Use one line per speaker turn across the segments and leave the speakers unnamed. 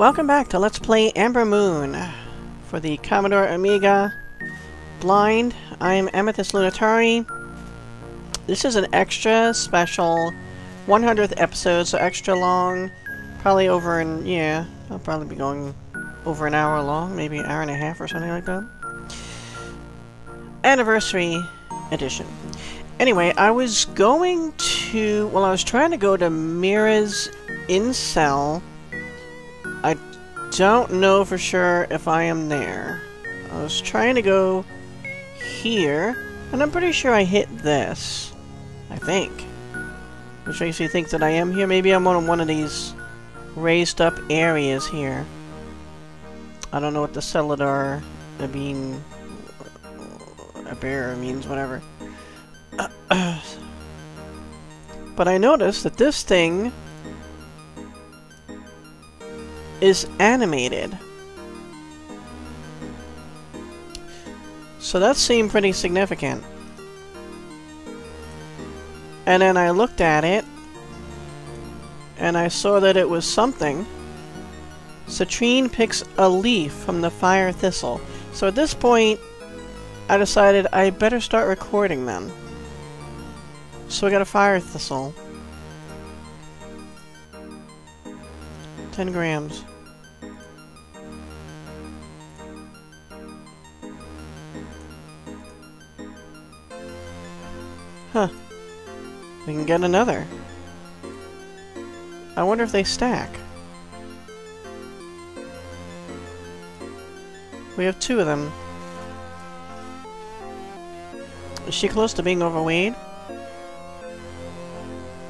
Welcome back to Let's Play Amber Moon for the Commodore Amiga Blind. I'm Amethyst Lunitari. This is an extra special 100th episode, so extra long. Probably over an, yeah, I'll probably be going over an hour long, maybe an hour and a half or something like that. Anniversary edition. Anyway, I was going to, well, I was trying to go to Mira's Incel. I don't know for sure if I am there. I was trying to go here, and I'm pretty sure I hit this. I think. Which makes me think that I am here. Maybe I'm on one of these raised up areas here. I don't know what the Celadar, I mean, a bear means, whatever. but I noticed that this thing is animated. So that seemed pretty significant. And then I looked at it, and I saw that it was something. Citrine picks a leaf from the fire thistle. So at this point, I decided I better start recording them. So we got a fire thistle. 10 grams. Huh. We can get another. I wonder if they stack. We have two of them. Is she close to being overweight?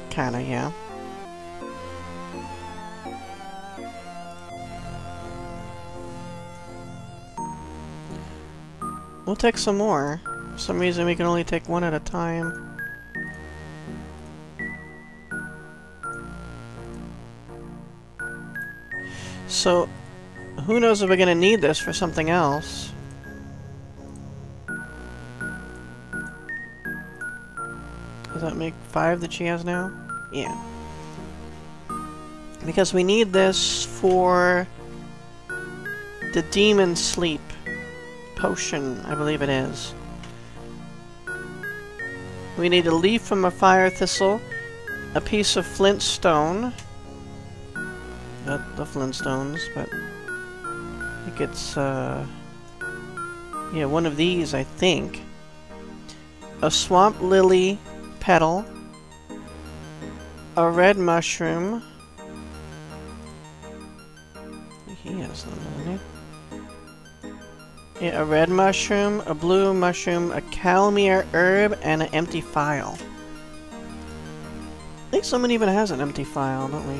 Kinda, yeah. We'll take some more. For some reason we can only take one at a time. So, who knows if we're gonna need this for something else. Does that make five that she has now? Yeah. Because we need this for the demon sleep potion, I believe it is. We need a leaf from a fire thistle, a piece of flint stone, not the flintstones, but I think it's, uh, yeah, one of these, I think. A swamp lily petal, a red mushroom. He has? Yeah, a red mushroom, a blue mushroom, a calamere herb, and an empty file. I think someone even has an empty file, don't we?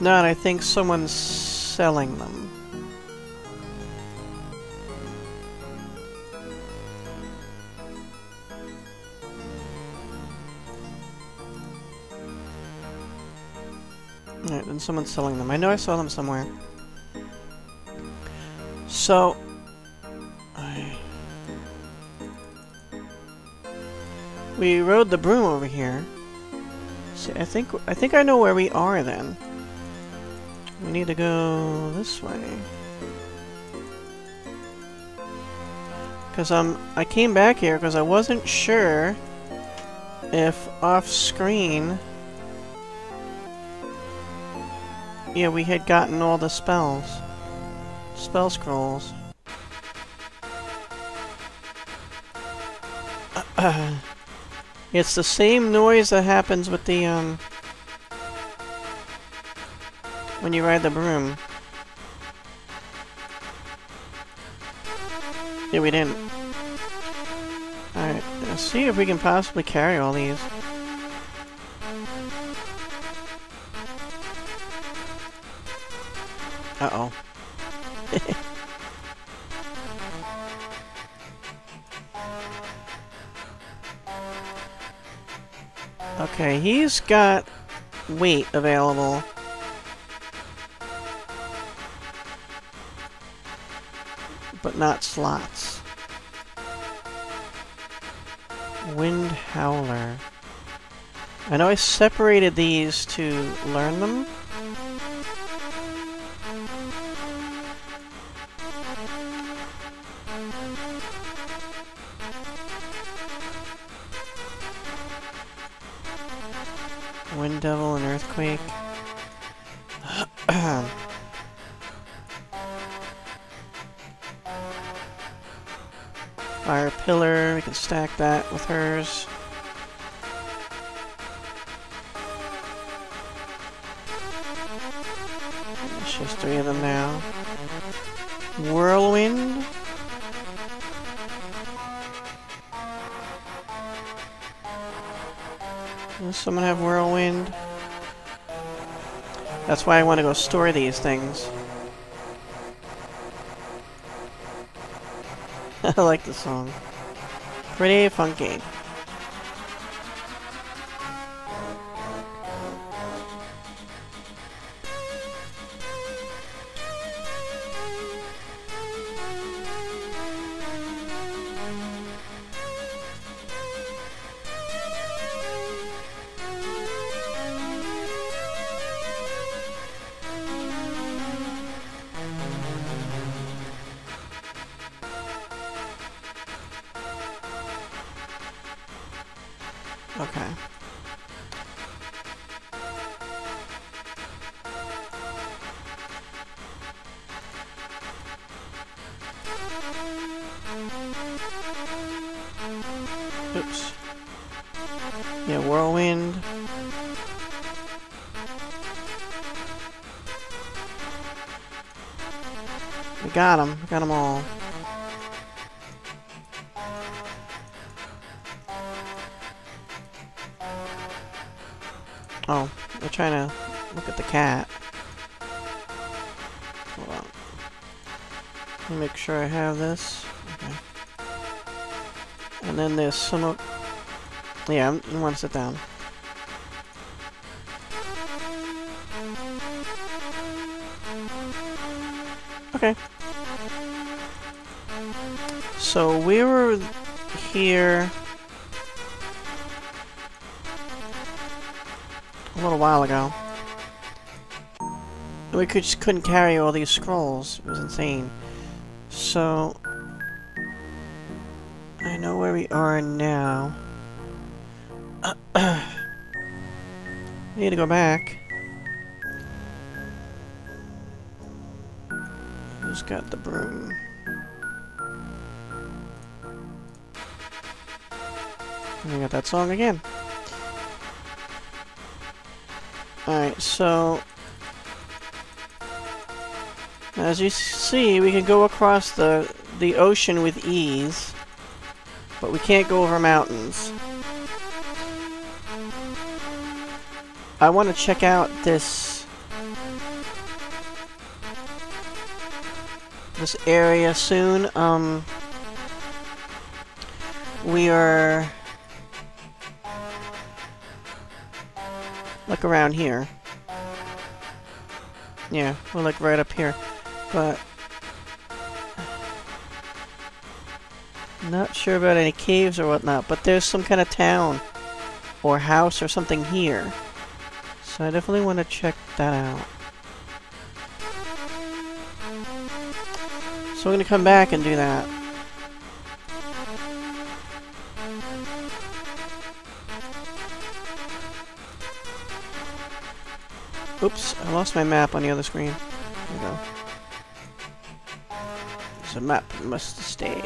Not, I think someone's selling them. Alright, then someone's selling them. I know I saw them somewhere. So... I... We rode the broom over here. See, I think I think I know where we are then. We need to go this way. Because um, I came back here because I wasn't sure if off-screen... Yeah, we had gotten all the spells. Spell scrolls. it's the same noise that happens with the, um... When you ride the broom. Yeah, we didn't. Alright, let's see if we can possibly carry all these. Uh-oh. okay, he's got weight available. But not slots. Wind Howler. I know I separated these to learn them. With hers. There's just three of them now. Whirlwind. Does someone have Whirlwind? That's why I want to go store these things. I like the song. Pretty funky. Okay. Oops. Yeah, whirlwind. We got them. We got them all. We're trying to look at the cat. Hold on. Make sure I have this. Okay. And then there's some. Yeah, I want to sit down. Okay. So we were here a little while ago. We could just couldn't carry all these scrolls. It was insane. So I know where we are now. I need to go back. Who's got the broom? We got that song again. So... As you see, we can go across the, the ocean with ease. But we can't go over mountains. I want to check out this... This area soon. Um... We are... Like around here. Yeah, we're like right up here. But... Not sure about any caves or whatnot, but there's some kind of town. Or house or something here. So I definitely want to check that out. So we're going to come back and do that. Oops, I lost my map on the other screen. There we go. A map must stay.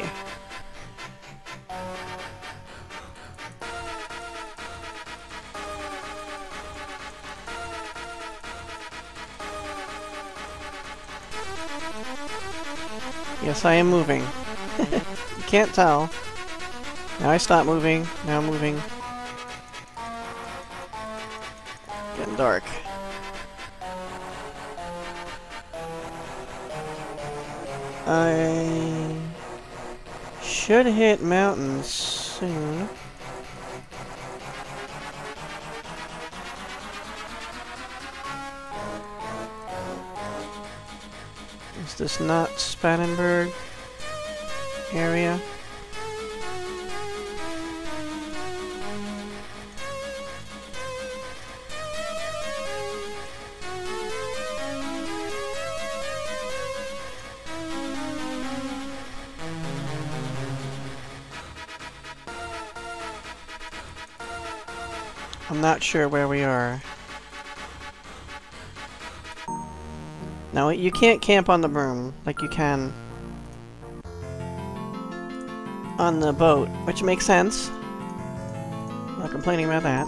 Yes, I am moving. you can't tell. Now I stop moving. Now I'm moving. Getting dark. I should hit mountains soon. Is this not Spannenberg area? Not sure where we are. No, you can't camp on the broom like you can on the boat, which makes sense. Not complaining about that.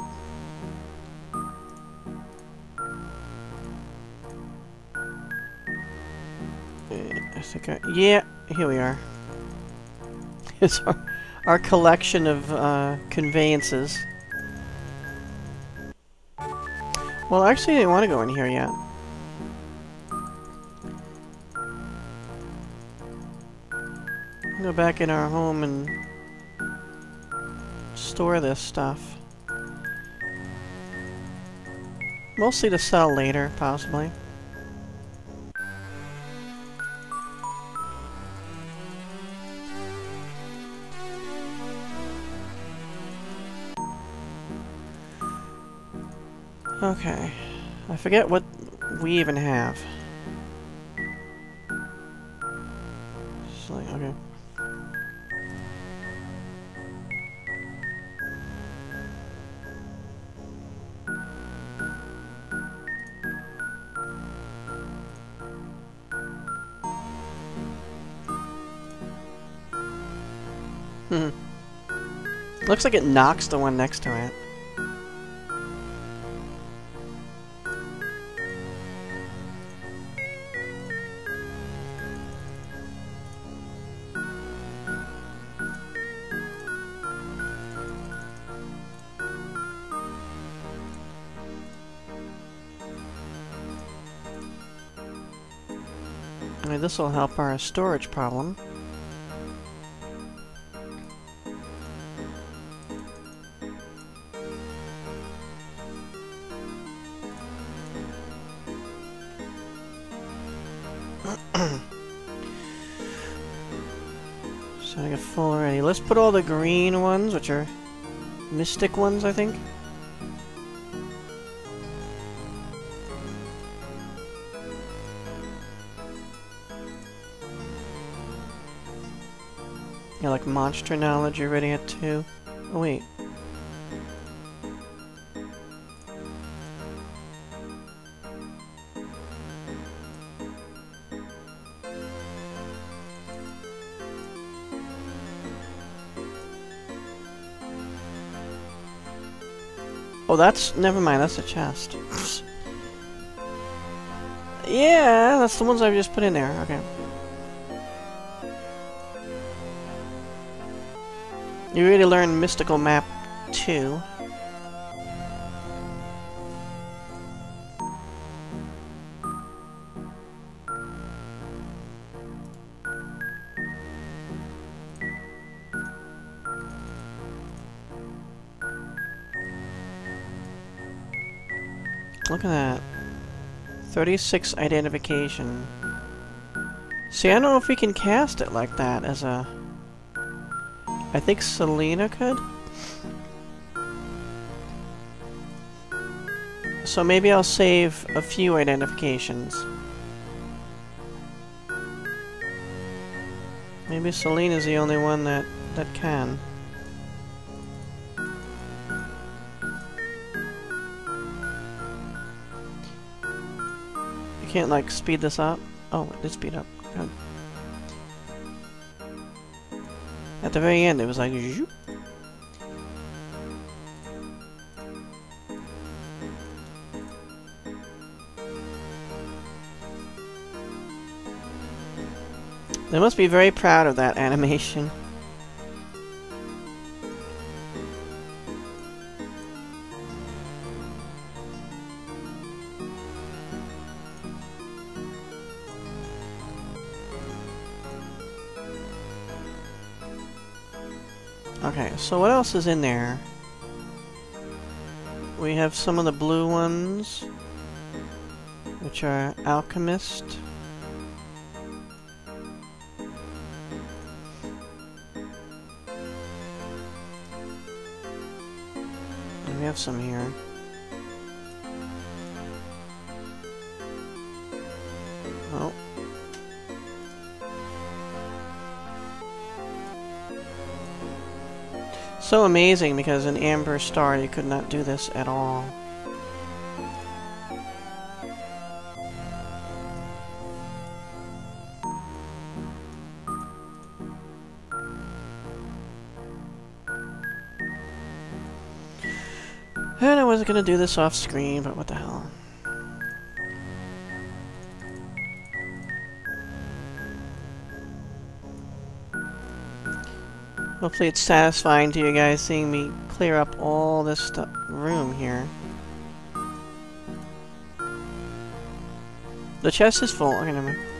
I think I, yeah, here we are. It's our, our collection of uh, conveyances. Well, I actually, I didn't want to go in here yet. Go back in our home and store this stuff. Mostly to sell later, possibly. Okay. I forget what we even have. Okay. Hmm. Looks like it knocks the one next to it. Will help our storage problem. Starting to full already. Let's put all the green ones, which are mystic ones, I think. Monster knowledge already at two. Oh wait. Oh, that's... never mind, that's a chest. yeah, that's the ones I've just put in there, okay. You already learned Mystical Map 2. Look at that. 36 identification. See, I don't know if we can cast it like that as a... I think Selena could? So maybe I'll save a few identifications. Maybe Selena's the only one that, that can. You can't, like, speed this up? Oh, it did speed up. At the very end, it was like, zoop. They must be very proud of that animation. So what else is in there? We have some of the blue ones, which are Alchemist. And we have some here. So amazing because in Amber Star you could not do this at all. And I wasn't gonna do this off screen, but what the hell. Hopefully it's satisfying to you guys seeing me clear up all this room here. The chest is full. Okay, never mind.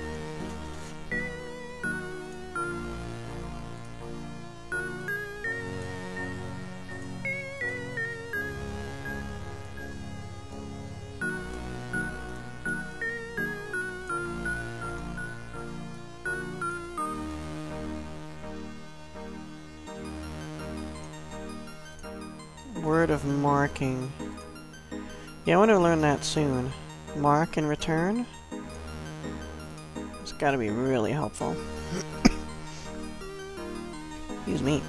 Yeah, I want to learn that soon. Mark and return? It's gotta be really helpful. Excuse me.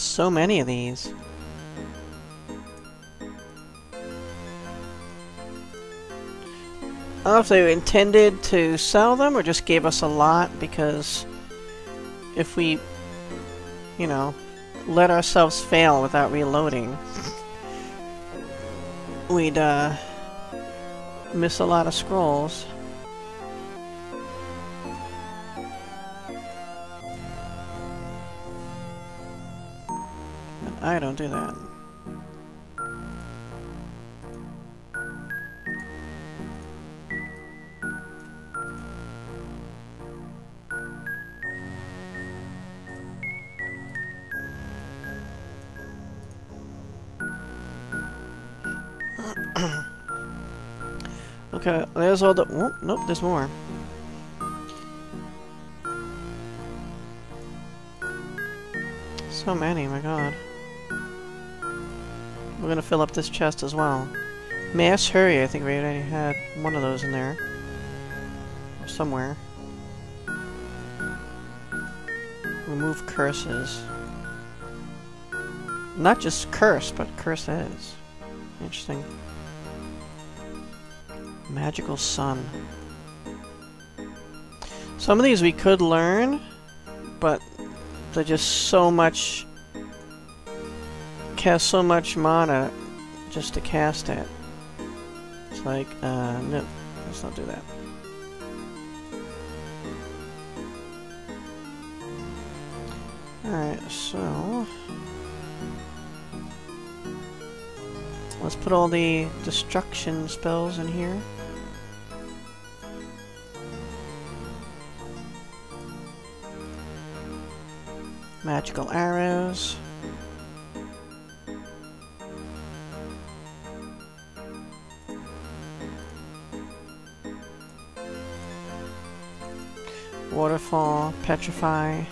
There's so many of these. I don't know if they intended to sell them or just gave us a lot because if we, you know, let ourselves fail without reloading, we'd uh, miss a lot of scrolls. Do that. okay, there's all the... Oh, nope, there's more. So many, my god. We're gonna fill up this chest as well. Mass Hurry, I think we already had one of those in there. Or somewhere. Remove curses. Not just curse, but curses. Interesting. Magical Sun. Some of these we could learn, but they're just so much... Cast so much mana just to cast it. It's like, uh, no, let's not do that. Alright, so... Let's put all the destruction spells in here. Magical arrows. Waterfall, petrify.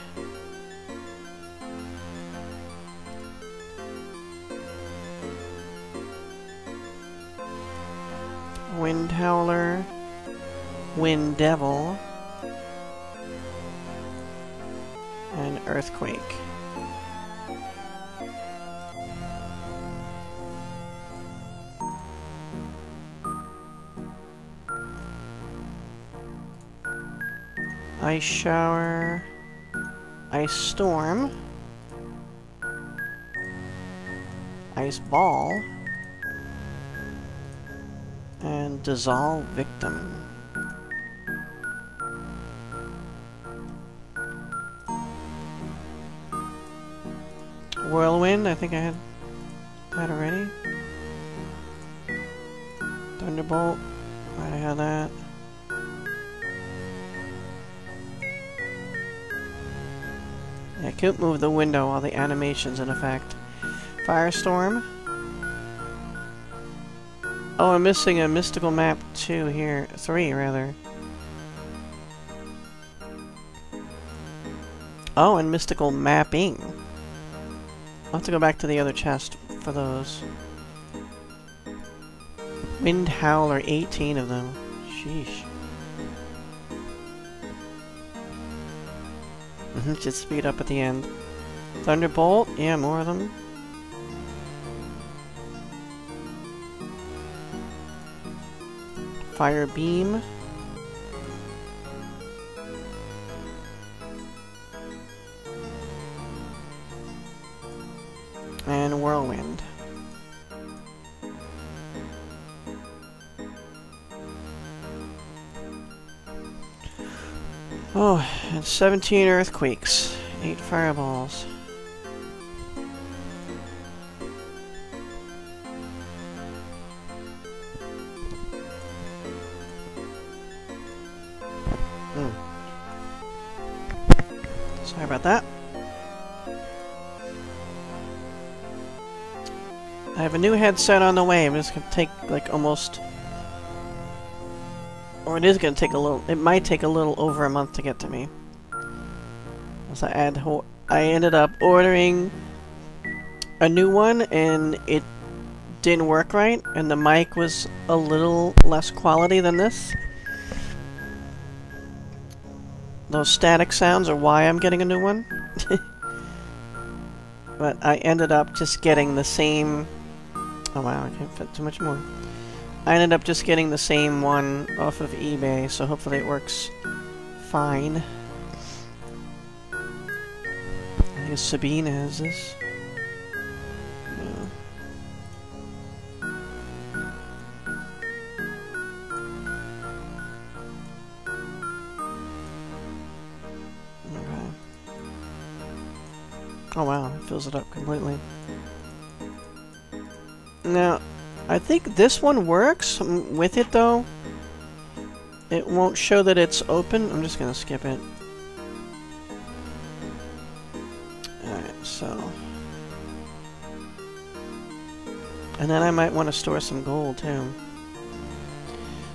Wind Howler, Wind Devil, and Earthquake. Ice Shower, Ice Storm, Ice Ball, and Dissolve Victim. Whirlwind, I think I had that already. Thunderbolt, might have had that. I can't move the window while the animation's in effect. Firestorm. Oh, I'm missing a mystical map two here. Three, rather. Oh, and mystical mapping. I'll have to go back to the other chest for those. Wind Howler, 18 of them. Sheesh. Mm-hmm, Just speed up at the end. Thunderbolt, yeah, more of them. Fire Beam. 17 earthquakes, 8 fireballs. Hmm. Sorry about that. I have a new headset on the way. I'm just gonna take like almost or it is going to take a little, it might take a little over a month to get to me. As I add, I ended up ordering a new one and it didn't work right and the mic was a little less quality than this. Those static sounds are why I'm getting a new one. but I ended up just getting the same... Oh wow, I can't fit too much more. I ended up just getting the same one off of eBay, so hopefully it works fine. Guess Sabine has this. Oh wow, it fills it up completely. Now, I think this one works with it, though. It won't show that it's open. I'm just to skip it. And then I might want to store some gold, too.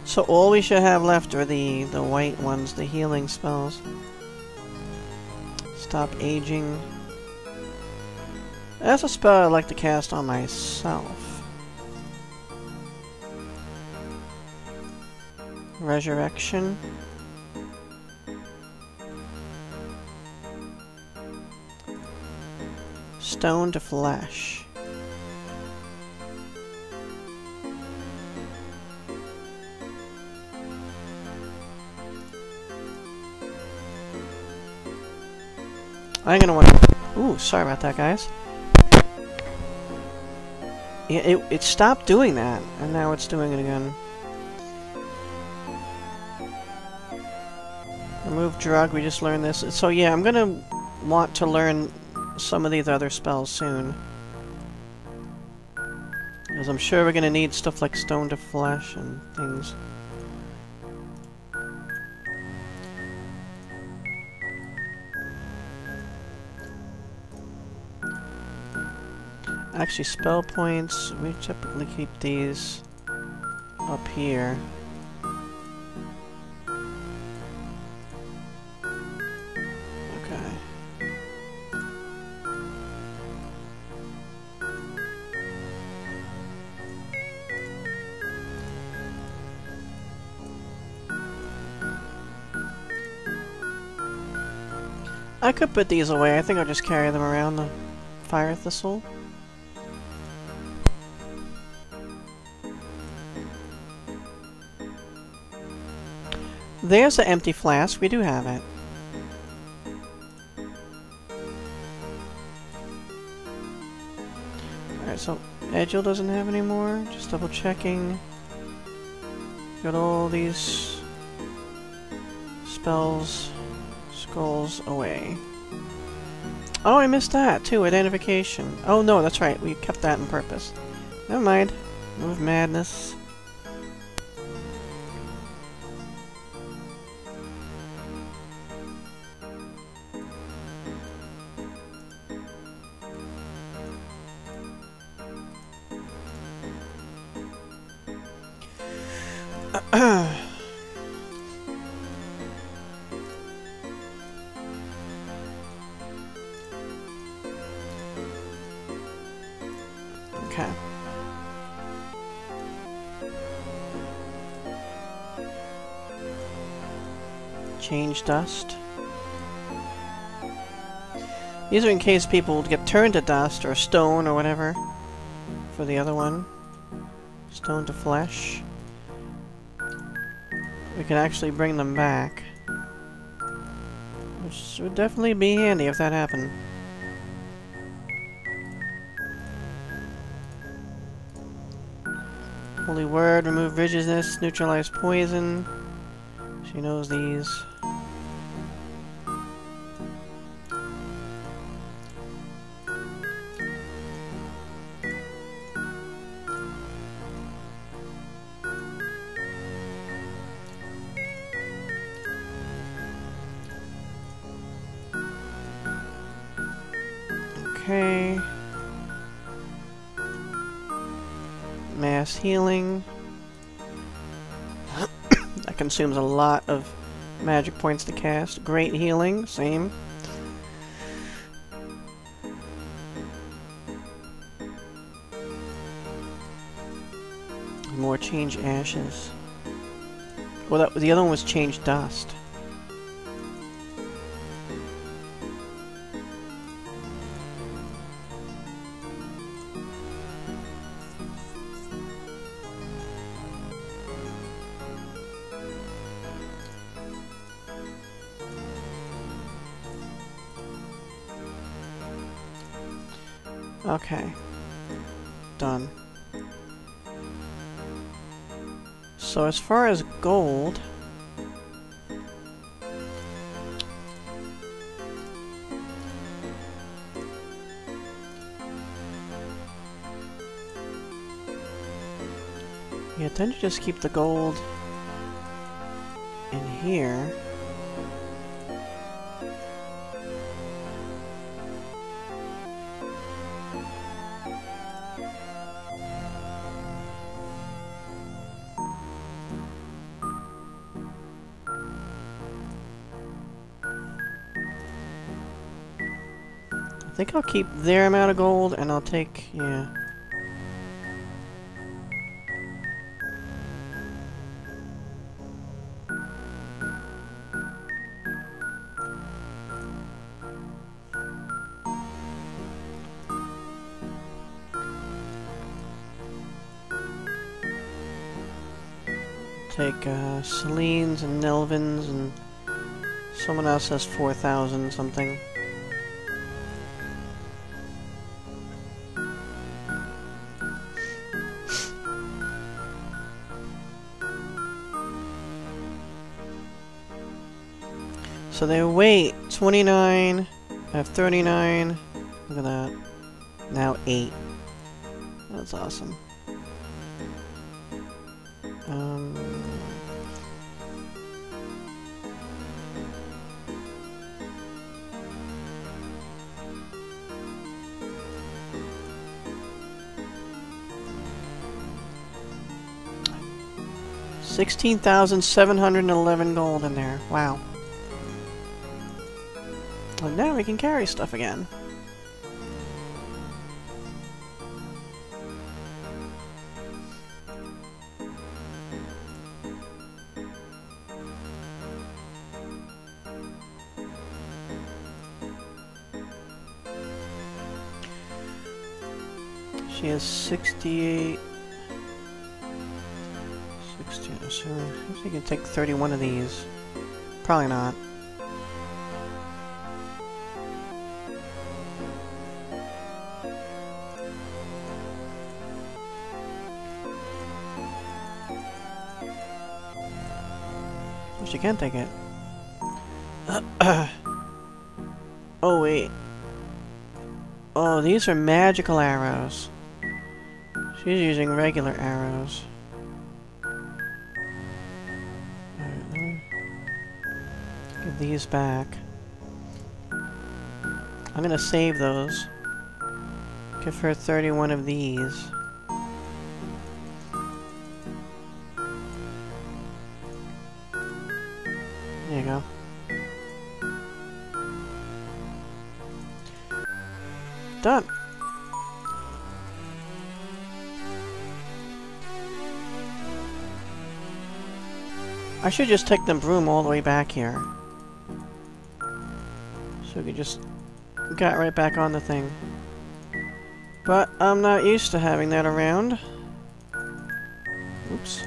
So all we should have left are the, the white ones, the healing spells. Stop aging. That's a spell I like to cast on myself. Resurrection. Stone to flesh. I'm gonna want. Ooh, sorry about that, guys. Yeah, it, it stopped doing that, and now it's doing it again. Remove drug, we just learned this. So yeah, I'm gonna want to learn some of these other spells soon. Because I'm sure we're gonna need stuff like Stone to Flesh and things. Actually, spell points, we typically keep these up here. I could put these away. I think I'll just carry them around the fire thistle. There's the empty flask. We do have it. Alright, so Egil doesn't have any more. Just double checking. Got all these spells Skulls away. Oh, I missed that, too. Identification. Oh, no, that's right. We kept that in purpose. Never mind. Move madness. Dust. These are in case people get turned to dust or stone or whatever. For the other one. Stone to flesh. We can actually bring them back. Which would definitely be handy if that happened. Holy Word, remove rigidness, neutralize poison. She knows these. Consumes a lot of magic points to cast. Great healing, same. More change ashes. Well, that the other one was change dust. Far as gold... Yeah, tend to just keep the gold in here. I'll keep their amount of gold, and I'll take, yeah. Take uh, Celine's and Nelvin's, and someone else has 4,000 something. So they wait 29, I have 39, look at that, now 8. That's awesome. Um, Sixteen thousand seven hundred and eleven gold in there. Wow. We can carry stuff again. She has 68... 16, so she can take 31 of these. Probably not. She can take it. oh, wait. Oh, these are magical arrows. She's using regular arrows. Give these back. I'm gonna save those. Give her 31 of these. I should just take the broom all the way back here. So we could just get right back on the thing. But I'm not used to having that around. Oops.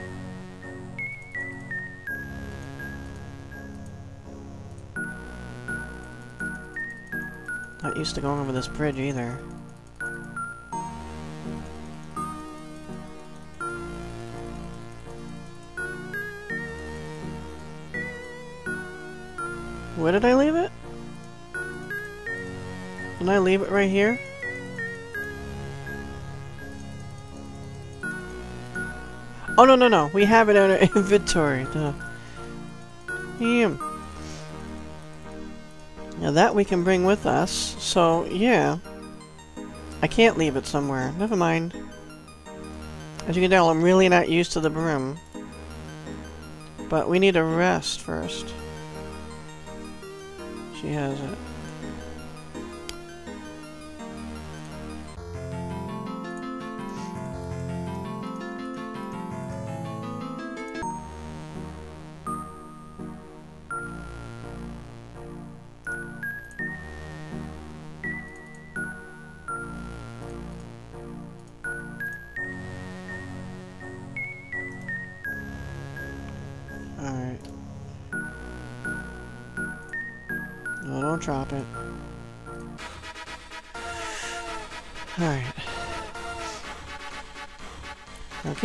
Not used to going over this bridge either. Where did I leave it? Did I leave it right here? Oh, no, no, no. We have it in our inventory. Duh. Damn. Now that we can bring with us, so, yeah. I can't leave it somewhere. Never mind. As you can tell, I'm really not used to the broom. But we need a rest first. She has it.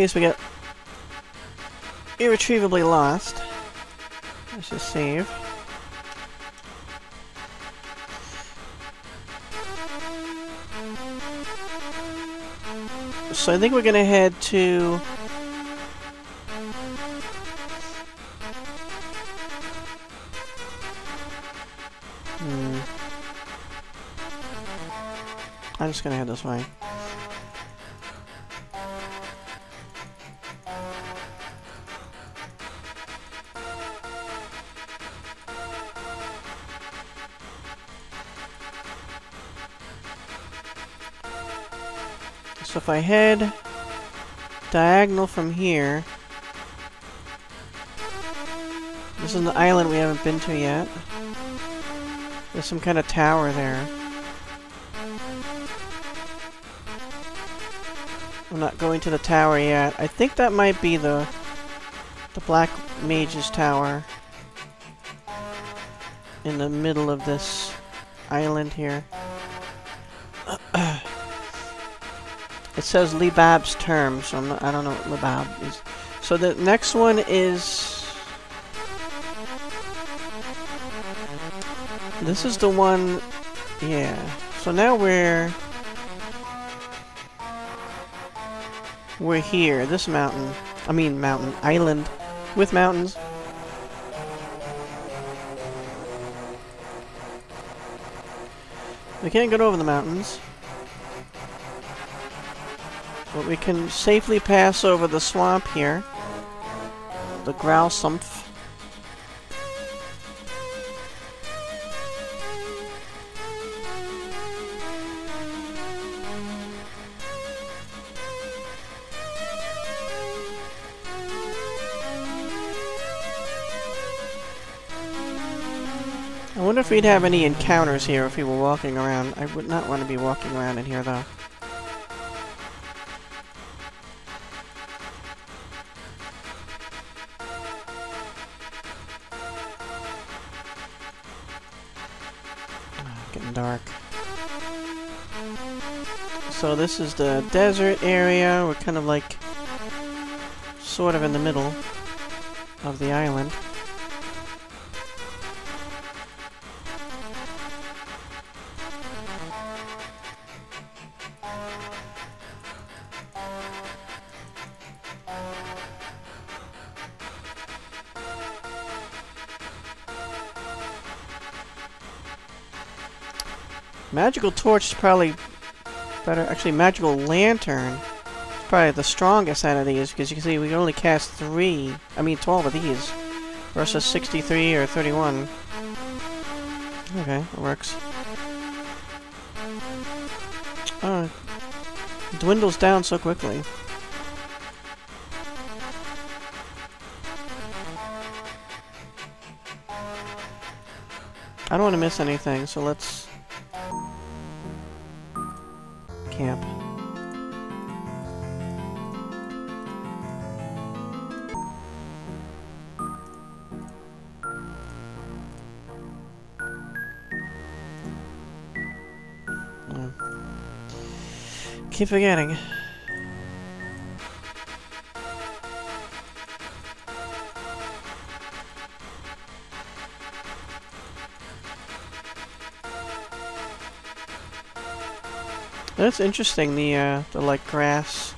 Case we get irretrievably lost, let's just save. So I think we're gonna head to Hmm. I'm just gonna head this way. I head diagonal from here, this is the island we haven't been to yet. There's some kind of tower there. I'm not going to the tower yet. I think that might be the the Black Mage's Tower in the middle of this island here. It says Libab's term, so I'm not, I don't know what Libab is. So the next one is This is the one... Yeah. So now we're... We're here. This mountain. I mean mountain. Island. With mountains. We can't get over the mountains. But we can safely pass over the swamp here. The Growlsumph. I wonder if we'd have any encounters here if we were walking around. I would not want to be walking around in here, though. So this is the desert area. We're kind of like... sort of in the middle of the island. Magical Torch is probably better. Actually, Magical Lantern is probably the strongest out of these because you can see we can only cast three. I mean, 12 of these. versus 63 or 31. Okay, it works. Uh, it dwindles down so quickly. I don't want to miss anything, so let's Keep forgetting. That's interesting, the, uh, the, like, grass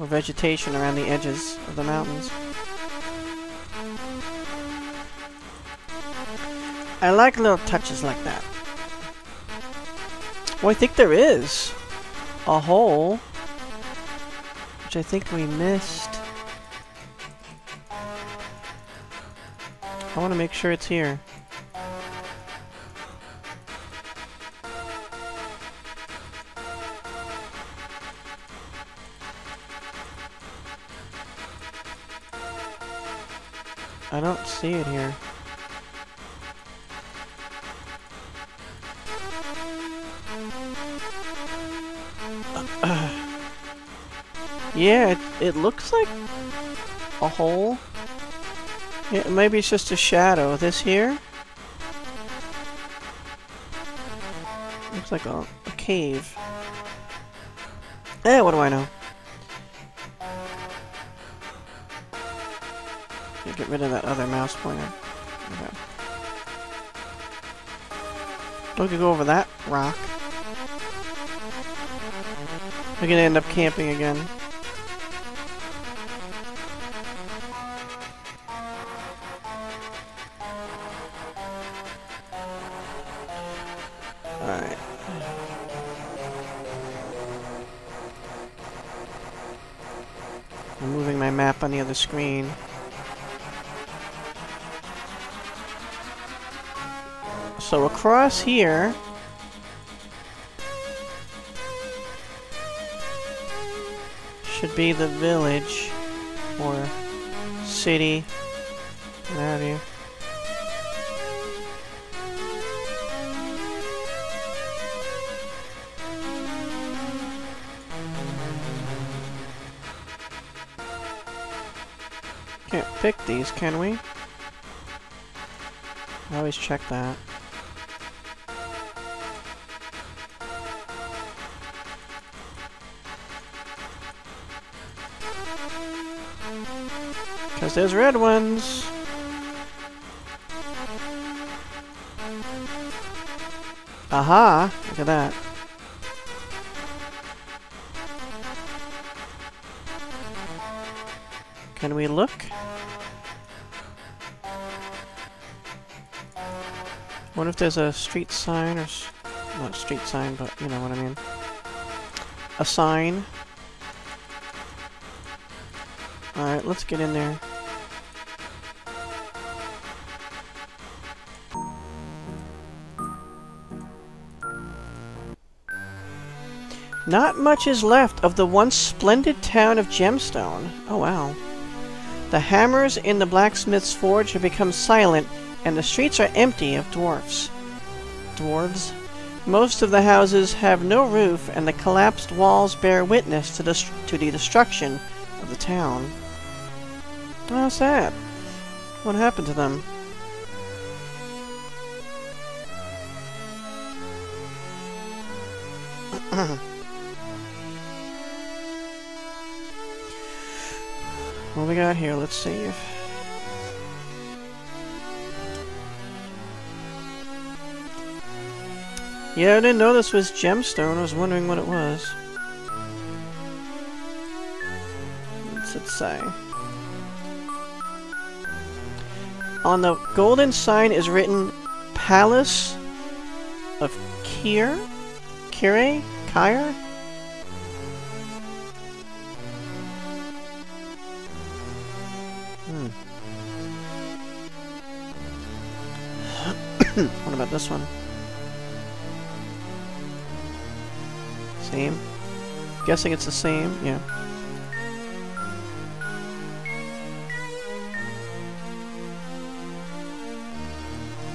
or vegetation around the edges of the mountains. I like little touches like that. Well, I think there is a hole, which I think we missed. I want to make sure it's here. I don't see it here. Yeah, it, it looks like a hole. Yeah, maybe it's just a shadow. This here? Looks like a, a cave. Eh, what do I know? get rid of that other mouse pointer. Okay. Could go over that rock. We're gonna end up camping again. The screen. So across here... Should be the village. Or city. What have you. Pick these, can we? I always check that. Because there's red ones. Aha! Look at that. Can we look? What if there's a street sign or... Not street sign, but you know what I mean. A sign. Alright, let's get in there. Not much is left of the once splendid town of Gemstone. Oh wow. The hammers in the blacksmith's forge have become silent, and the streets are empty of dwarfs. Dwarves? Most of the houses have no roof, and the collapsed walls bear witness to the, to the destruction of the town. How sad. What happened to them? What we got here? Let's save. Yeah, I didn't know this was gemstone. I was wondering what it was. What's it say? On the golden sign is written Palace of Kier? Kire? Kyre? Hmm. What about this one? Same. Guessing it's the same, yeah.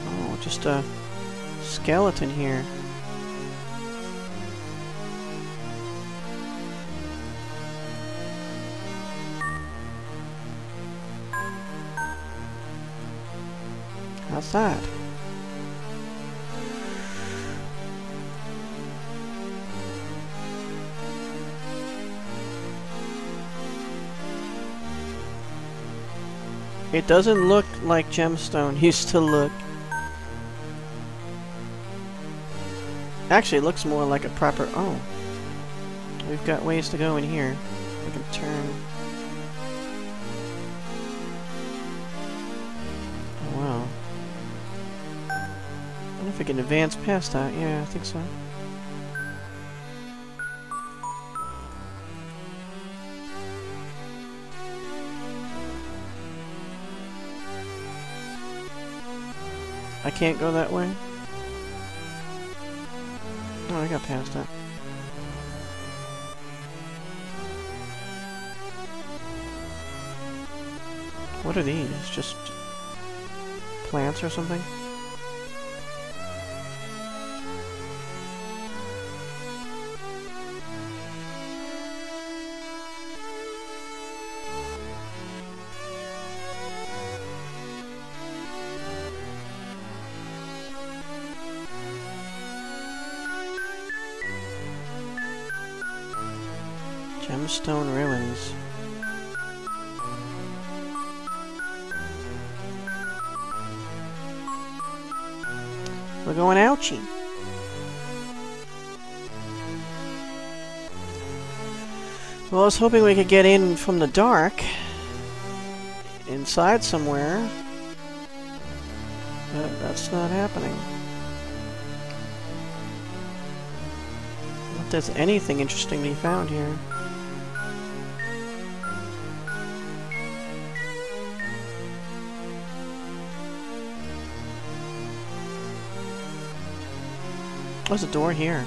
Oh, just a skeleton here. How's that? It doesn't look like gemstone used to look. Actually, looks more like a proper... Oh. We've got ways to go in here. We can turn... Oh, wow. I don't know if we can advance past that. Yeah, I think so. I can't go that way? Oh, I got past that. What are these? Just plants or something? Gemstone ruins. We're going ouchie. Well, I was hoping we could get in from the dark. Inside somewhere. But that's not happening. If there's anything interesting to be found here. There's a door here.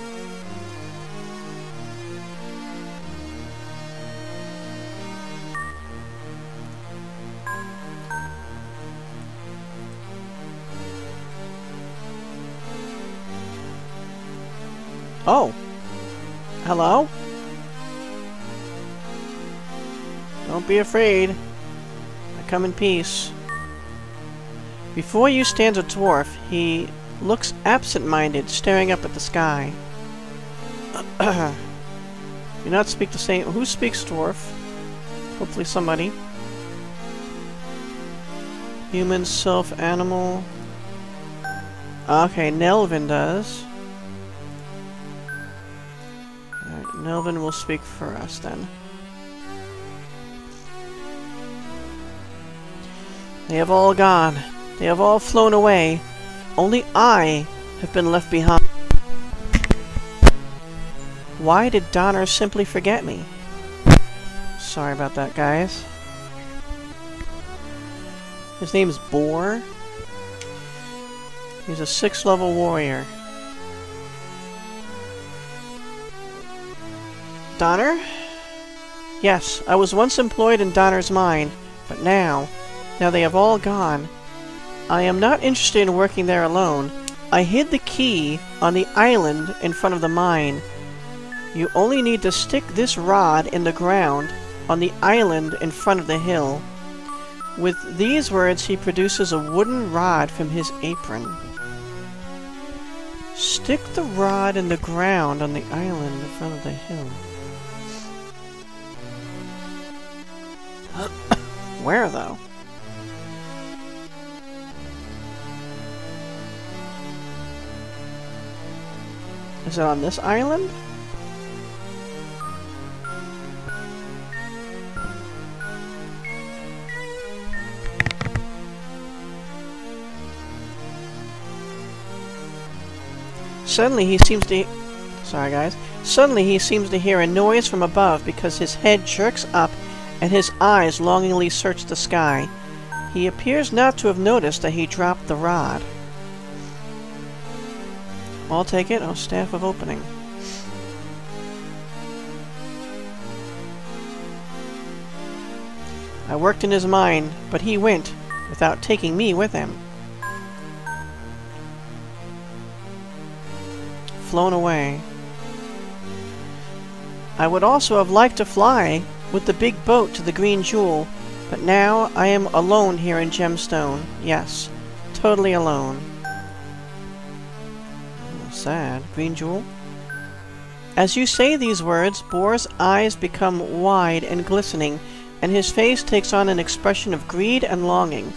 Oh! Hello? Don't be afraid. I come in peace. Before you stands a dwarf. He looks absent-minded, staring up at the sky. Do not speak the same... Who speaks dwarf? Hopefully somebody. Human, self, animal... Okay, Nelvin does. Nelvin will speak for us then. They have all gone. They have all flown away. Only I have been left behind. Why did Donner simply forget me? Sorry about that, guys. His name's Boar. He's a six-level warrior. Donner? Yes, I was once employed in Donner's mine, but now, now they have all gone. I am not interested in working there alone. I hid the key on the island in front of the mine. You only need to stick this rod in the ground on the island in front of the hill. With these words, he produces a wooden rod from his apron. Stick the rod in the ground on the island in front of the hill. Where, though? Is it on this island? Suddenly he seems to... Sorry guys. Suddenly he seems to hear a noise from above because his head jerks up and his eyes longingly search the sky. He appears not to have noticed that he dropped the rod. I'll take it. Oh, Staff of Opening. I worked in his mind, but he went, without taking me with him. Flown away. I would also have liked to fly with the big boat to the Green Jewel, but now I am alone here in Gemstone. Yes, totally alone. Sad. Green Jewel? As you say these words, Boar's eyes become wide and glistening, and his face takes on an expression of greed and longing.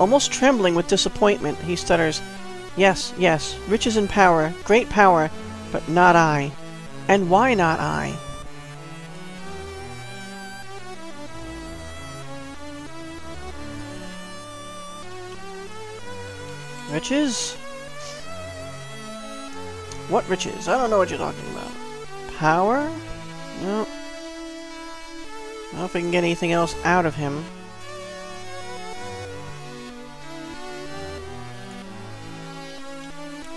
Almost trembling with disappointment, he stutters, Yes, yes, riches and power, great power, but not I. And why not I? Riches? What riches? I don't know what you're talking about. Power? No. I don't know if we can get anything else out of him.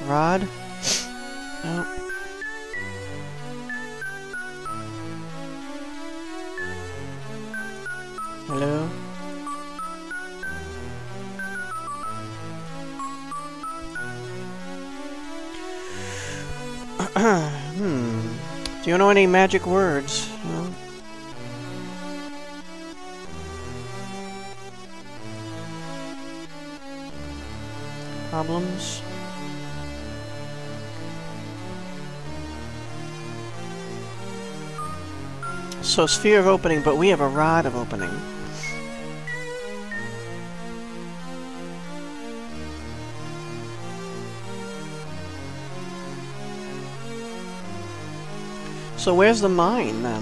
Rod? No. Hello? Hmm. Do you know any magic words? Problems? So, sphere of opening, but we have a rod of opening. So where's the mine, then?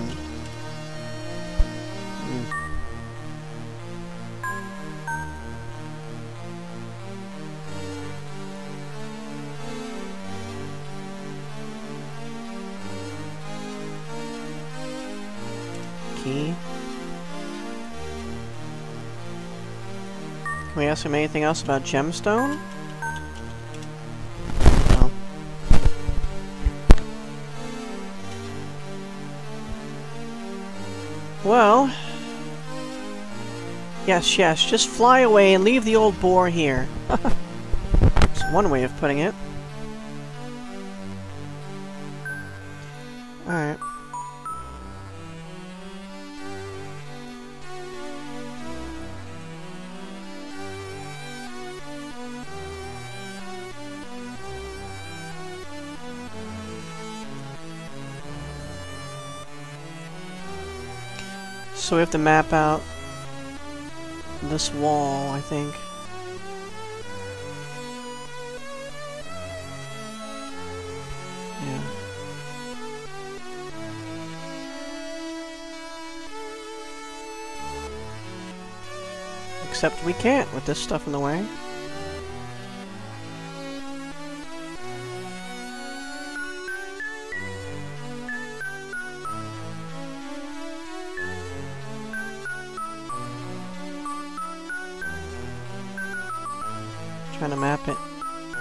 Hmm. Key. Can we ask him anything else about gemstone? Well... Yes, yes, just fly away and leave the old boar here. That's one way of putting it. Alright. So we have to map out this wall, I think. Yeah. Except we can't with this stuff in the way. Trying to map it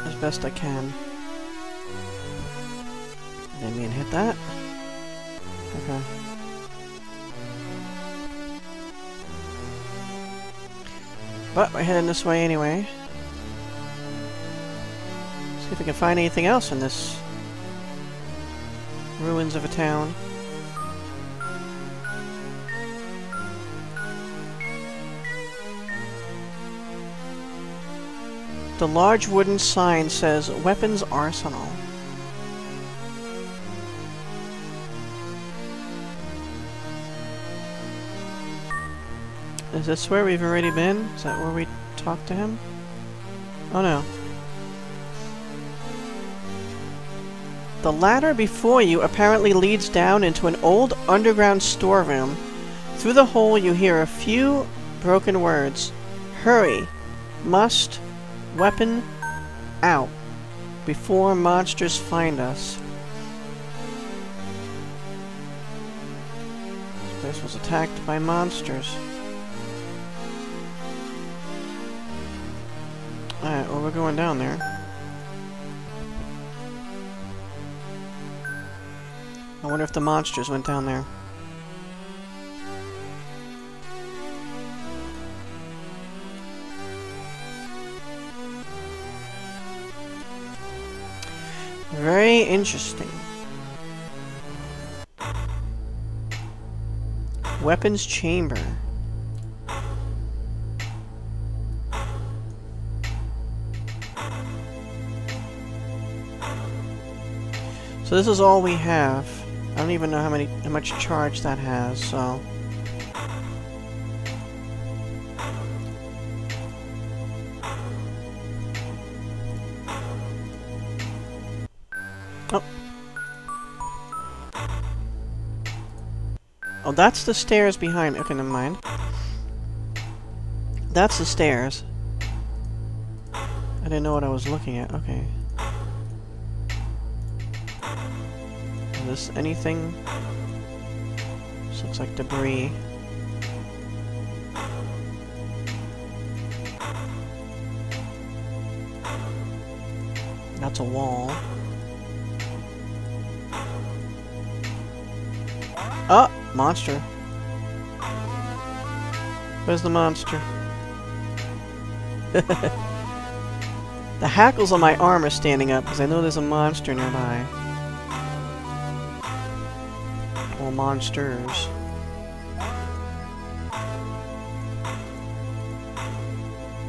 as best I can. Didn't mean hit that. Okay. But we're heading this way anyway. See if we can find anything else in this ruins of a town. The large wooden sign says Weapons Arsenal. Is this where we've already been? Is that where we talked to him? Oh no. The ladder before you apparently leads down into an old underground storeroom. Through the hole you hear a few broken words. Hurry. Must. Weapon out before monsters find us. This place was attacked by monsters. Alright, well we're going down there. I wonder if the monsters went down there. Interesting. Weapons chamber. So this is all we have. I don't even know how many how much charge that has, so that's the stairs behind. Okay, never mind. That's the stairs. I didn't know what I was looking at. Okay. Is this anything? This looks like debris. That's a wall. Monster. Where's the monster? the hackles on my arm are standing up because I know there's a monster nearby. Or monsters.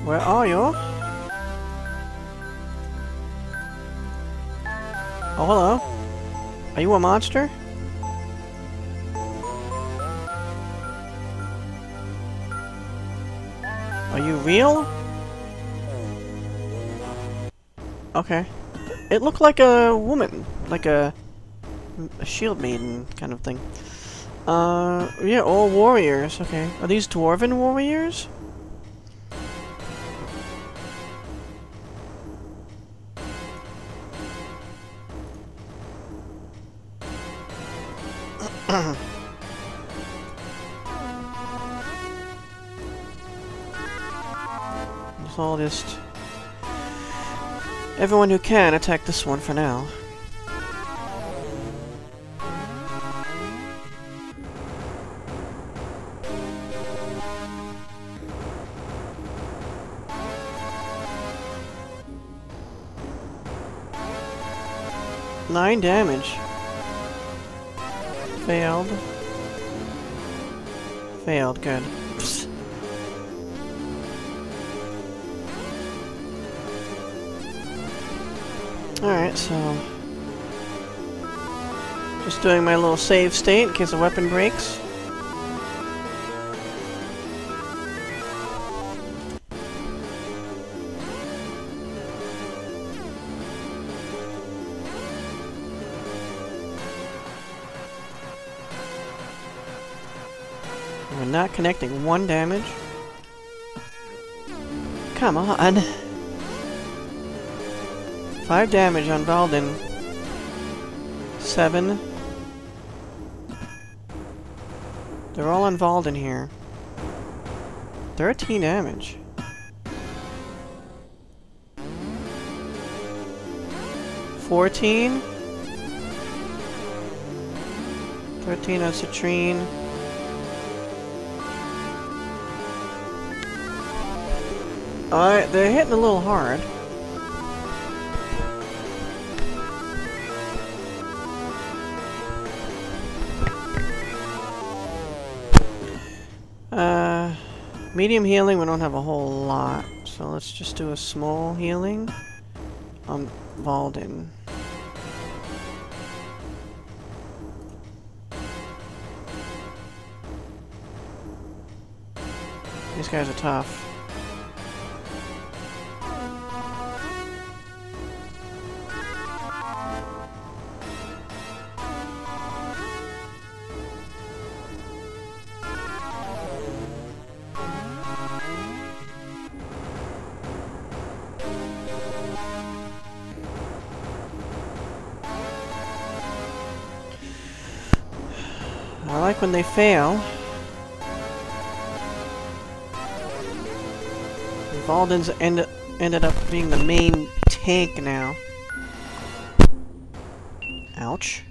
Where are you? Oh, hello. Are you a monster? Are you real? Okay. It looked like a woman. Like a, a shield maiden kind of thing. Uh, yeah, all warriors. Okay. Are these dwarven warriors? Everyone who can, attack this one for now. Nine damage. Failed. Failed, good. So... Just doing my little save state in case a weapon breaks. We're not connecting one damage. Come on! Five damage on Valdyn. Seven. They're all on Valdyn here. Thirteen damage. Fourteen. Thirteen on Citrine. Alright, they're hitting a little hard. Medium healing, we don't have a whole lot. So let's just do a small healing on Valdyn. These guys are tough. when they fail. Valdyn's end ended up being the main tank now. Ouch.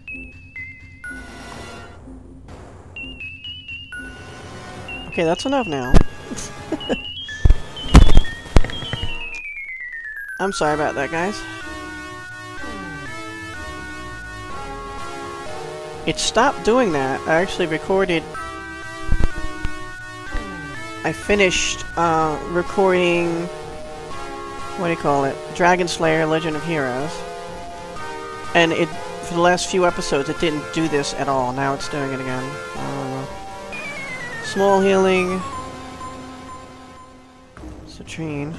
Okay, that's enough now. I'm sorry about that, guys. It stopped doing that. I actually recorded... I finished uh, recording... What do you call it? Dragon Slayer Legend of Heroes. And it, for the last few episodes, it didn't do this at all. Now it's doing it again. Small healing. Citrine.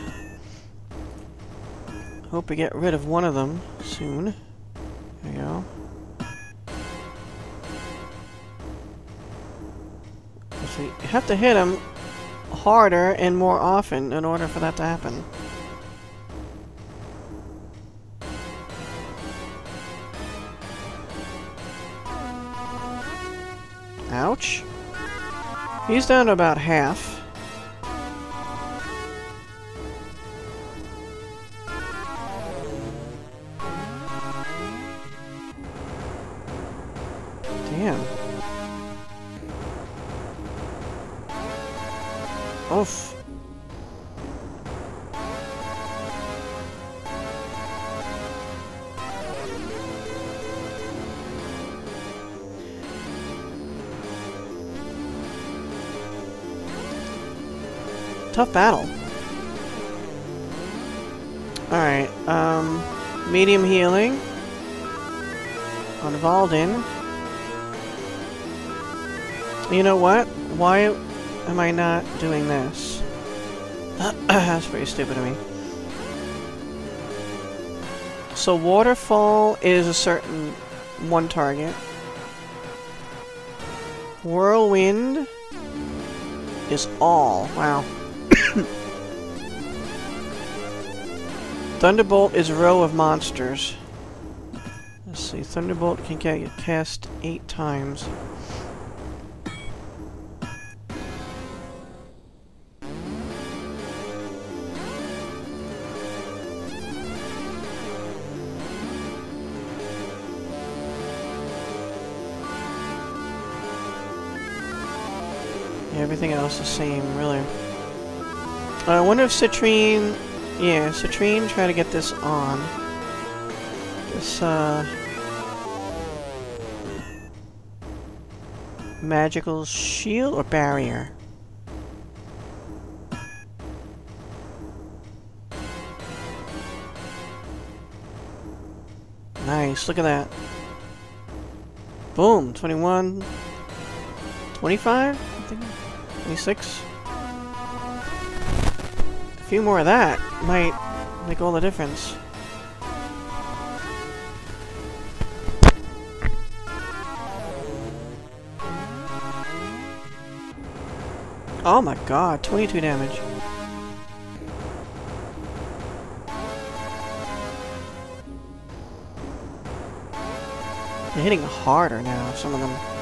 Hope we get rid of one of them soon. Have to hit him harder and more often in order for that to happen. Ouch. He's down to about half. Tough battle. Alright, um, medium healing on Valdyn. You know what? Why am I not doing this? That's pretty stupid of me. So waterfall is a certain one target. Whirlwind is all. Wow. Thunderbolt is a row of monsters. Let's see, Thunderbolt can get cast eight times. Everything else the same, really. Uh, I wonder if Citrine... Yeah, Citrine, try to get this on. This, uh... Magical shield or barrier? Nice, look at that. Boom, 21... 25? I think? 26? A few more of that might make all the difference. Oh my god, 22 damage. They're hitting harder now, some of them.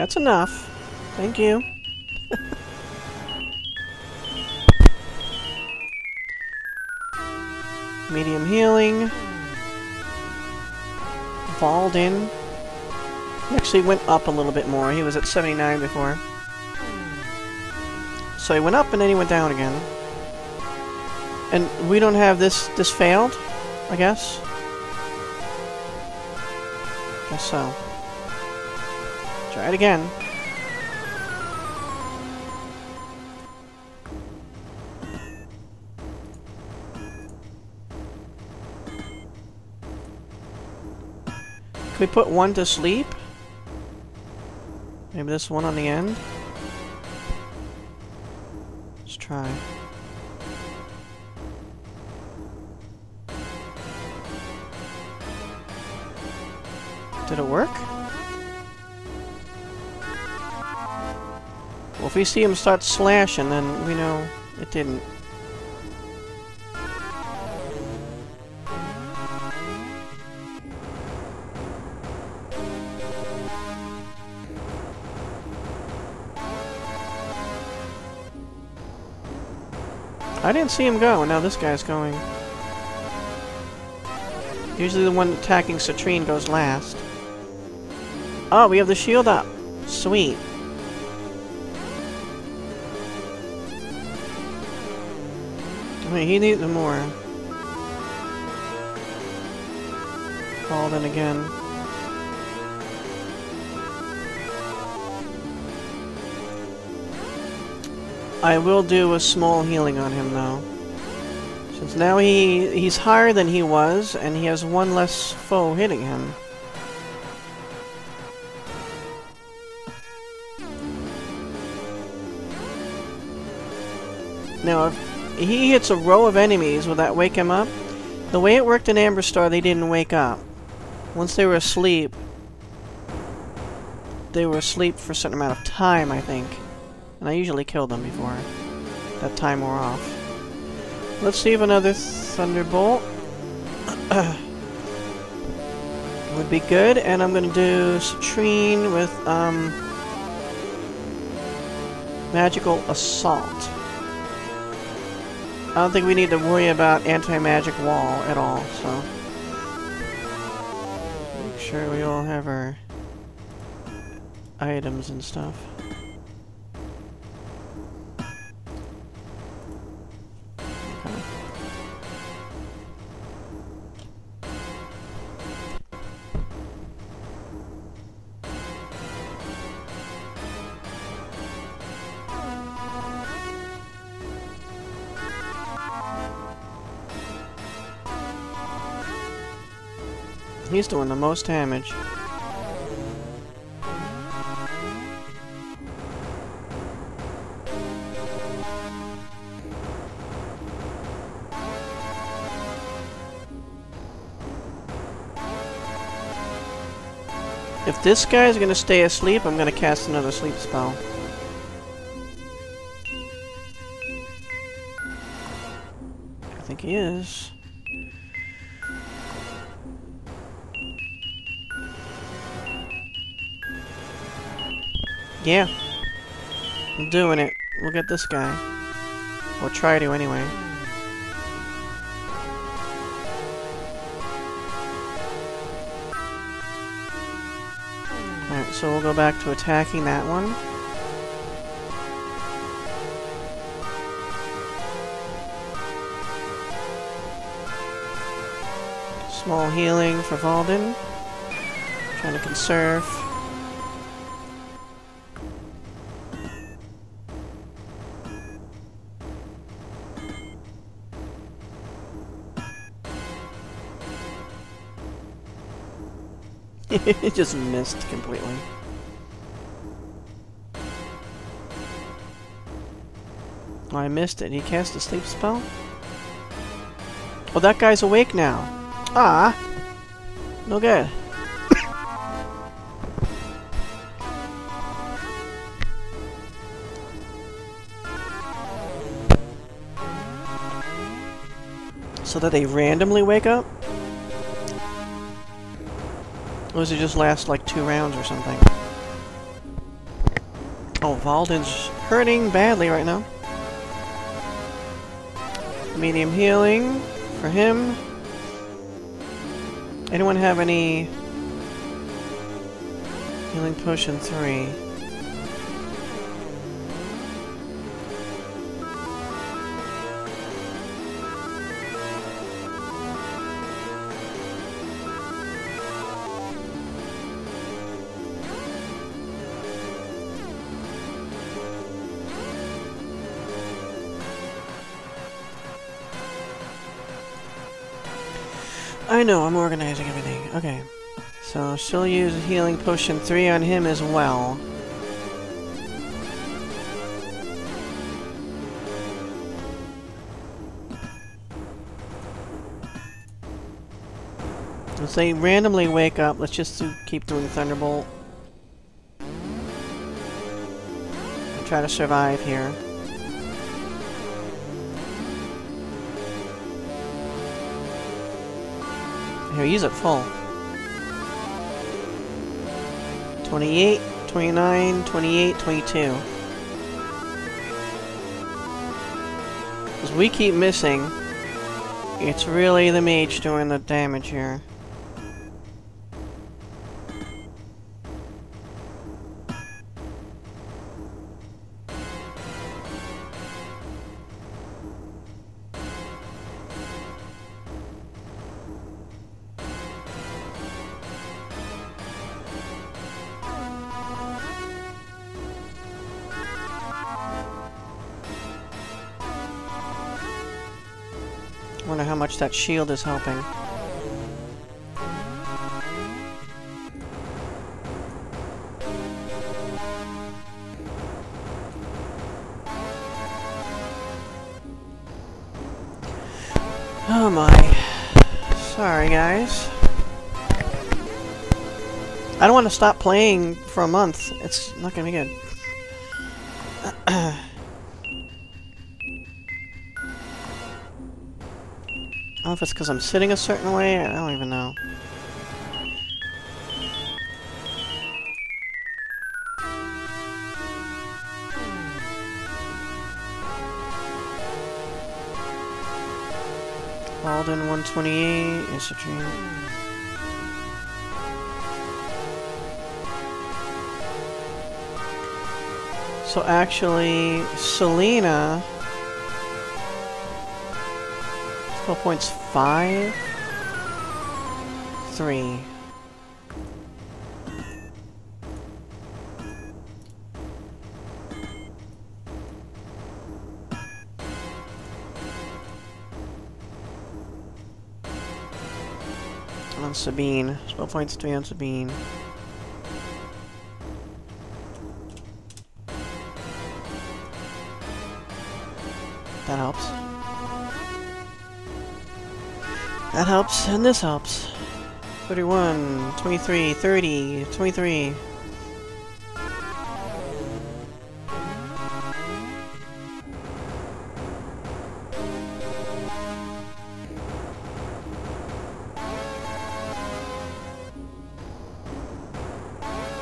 That's enough. Thank you. Medium healing. Valdyn. He actually went up a little bit more. He was at 79 before. So he went up and then he went down again. And we don't have this... This failed, I guess? Guess so. Try it again. Can we put one to sleep? Maybe this one on the end? Let's try. Did it work? If we see him start slashing, then we know it didn't. I didn't see him go, now this guy's going. Usually the one attacking Citrine goes last. Oh, we have the shield up. Sweet. He needs more. Called in again. I will do a small healing on him though. Since now he he's higher than he was, and he has one less foe hitting him. He hits a row of enemies, will that wake him up? The way it worked in Amberstar, they didn't wake up. Once they were asleep, they were asleep for a certain amount of time, I think. And I usually kill them before that time wore off. Let's see if another Thunderbolt would be good. And I'm going to do Citrine with um, Magical Assault. I don't think we need to worry about anti-magic wall at all, so... Make sure we all have our items and stuff. He's doing the most damage. If this guy's gonna stay asleep, I'm gonna cast another sleep spell. I think he is. Yeah. I'm doing it. Look at this guy. Or try to, anyway. Alright, so we'll go back to attacking that one. Small healing for Valdyn. Trying to conserve. it just missed completely. I missed it. He cast a sleep spell? Oh, that guy's awake now. Ah! No good. so that they randomly wake up? Or does it just last like two rounds or something? Oh, Valdyn's hurting badly right now. Medium healing for him. Anyone have any healing potion 3? I know, I'm organizing everything. Okay. So, she'll use Healing Potion 3 on him as well. Let's say randomly wake up. Let's just keep doing Thunderbolt. And try to survive here. Here, use it full. 28, 29, 28, 22. Because we keep missing. It's really the mage doing the damage here. That shield is helping. Oh my. Sorry, guys. I don't want to stop playing for a month. It's not gonna be good. don't know if it's because I'm sitting a certain way, I don't even know. Alden 128 is a dream. So actually, Selena Skill points five, three. On Sabine. Spell points three on Sabine. That helps. That helps, and this helps. 31, 23, 30, 23.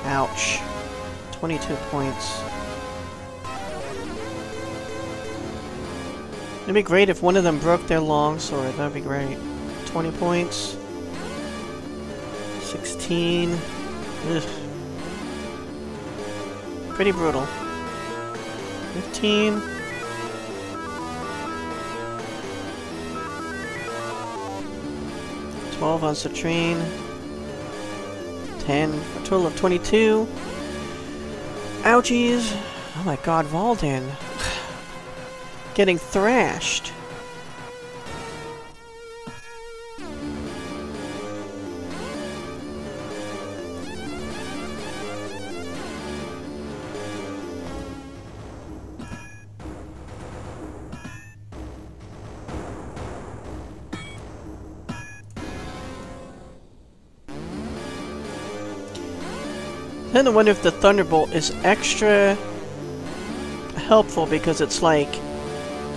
Ouch. 22 points. It'd be great if one of them broke their longsword. That'd be great. 20 points. 16. Ugh. Pretty brutal. 15. Twelve on Citrine. Ten. A total of twenty-two. Ouchies! Oh my god, Valdyn. Getting thrashed. Then I wonder if the Thunderbolt is extra helpful because it's like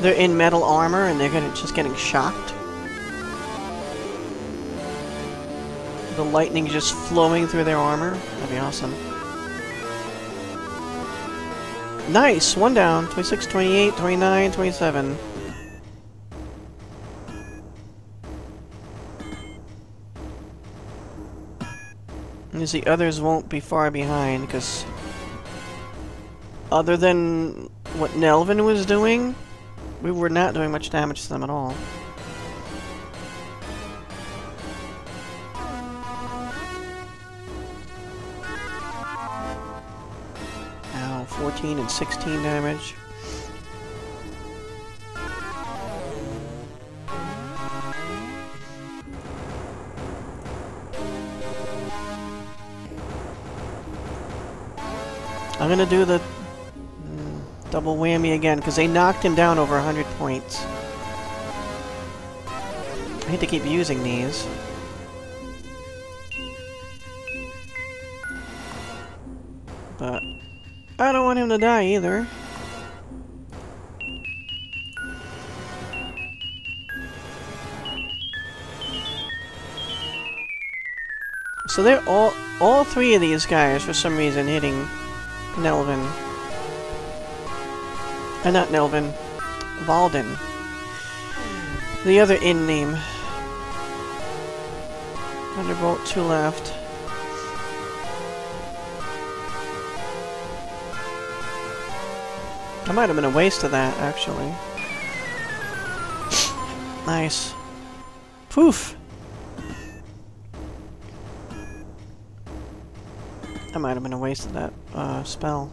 they're in metal armor and they're gonna, just getting shocked. The lightning just flowing through their armor. That'd be awesome. Nice! One down. 26, 28, 29, 27. Because the others won't be far behind, because... Other than what Nelvin was doing, we were not doing much damage to them at all. Ow, 14 and 16 damage. Gonna do the mm, double whammy again, because they knocked him down over 100 points. I hate to keep using these. But I don't want him to die either. So they're all all three of these guys for some reason hitting Nelvin. Uh, not Nelvin. Valdyn. The other inn name. Thunderbolt, two left. That might have been a waste of that, actually. nice. Poof! Might have been a waste of that uh, spell.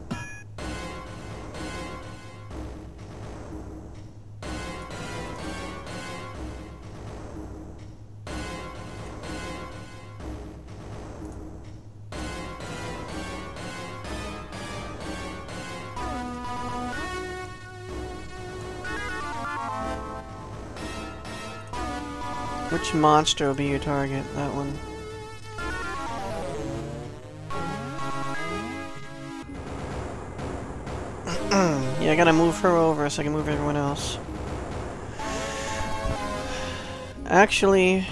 Which monster will be your target? That one. Gotta move her over so I can move everyone else. Actually,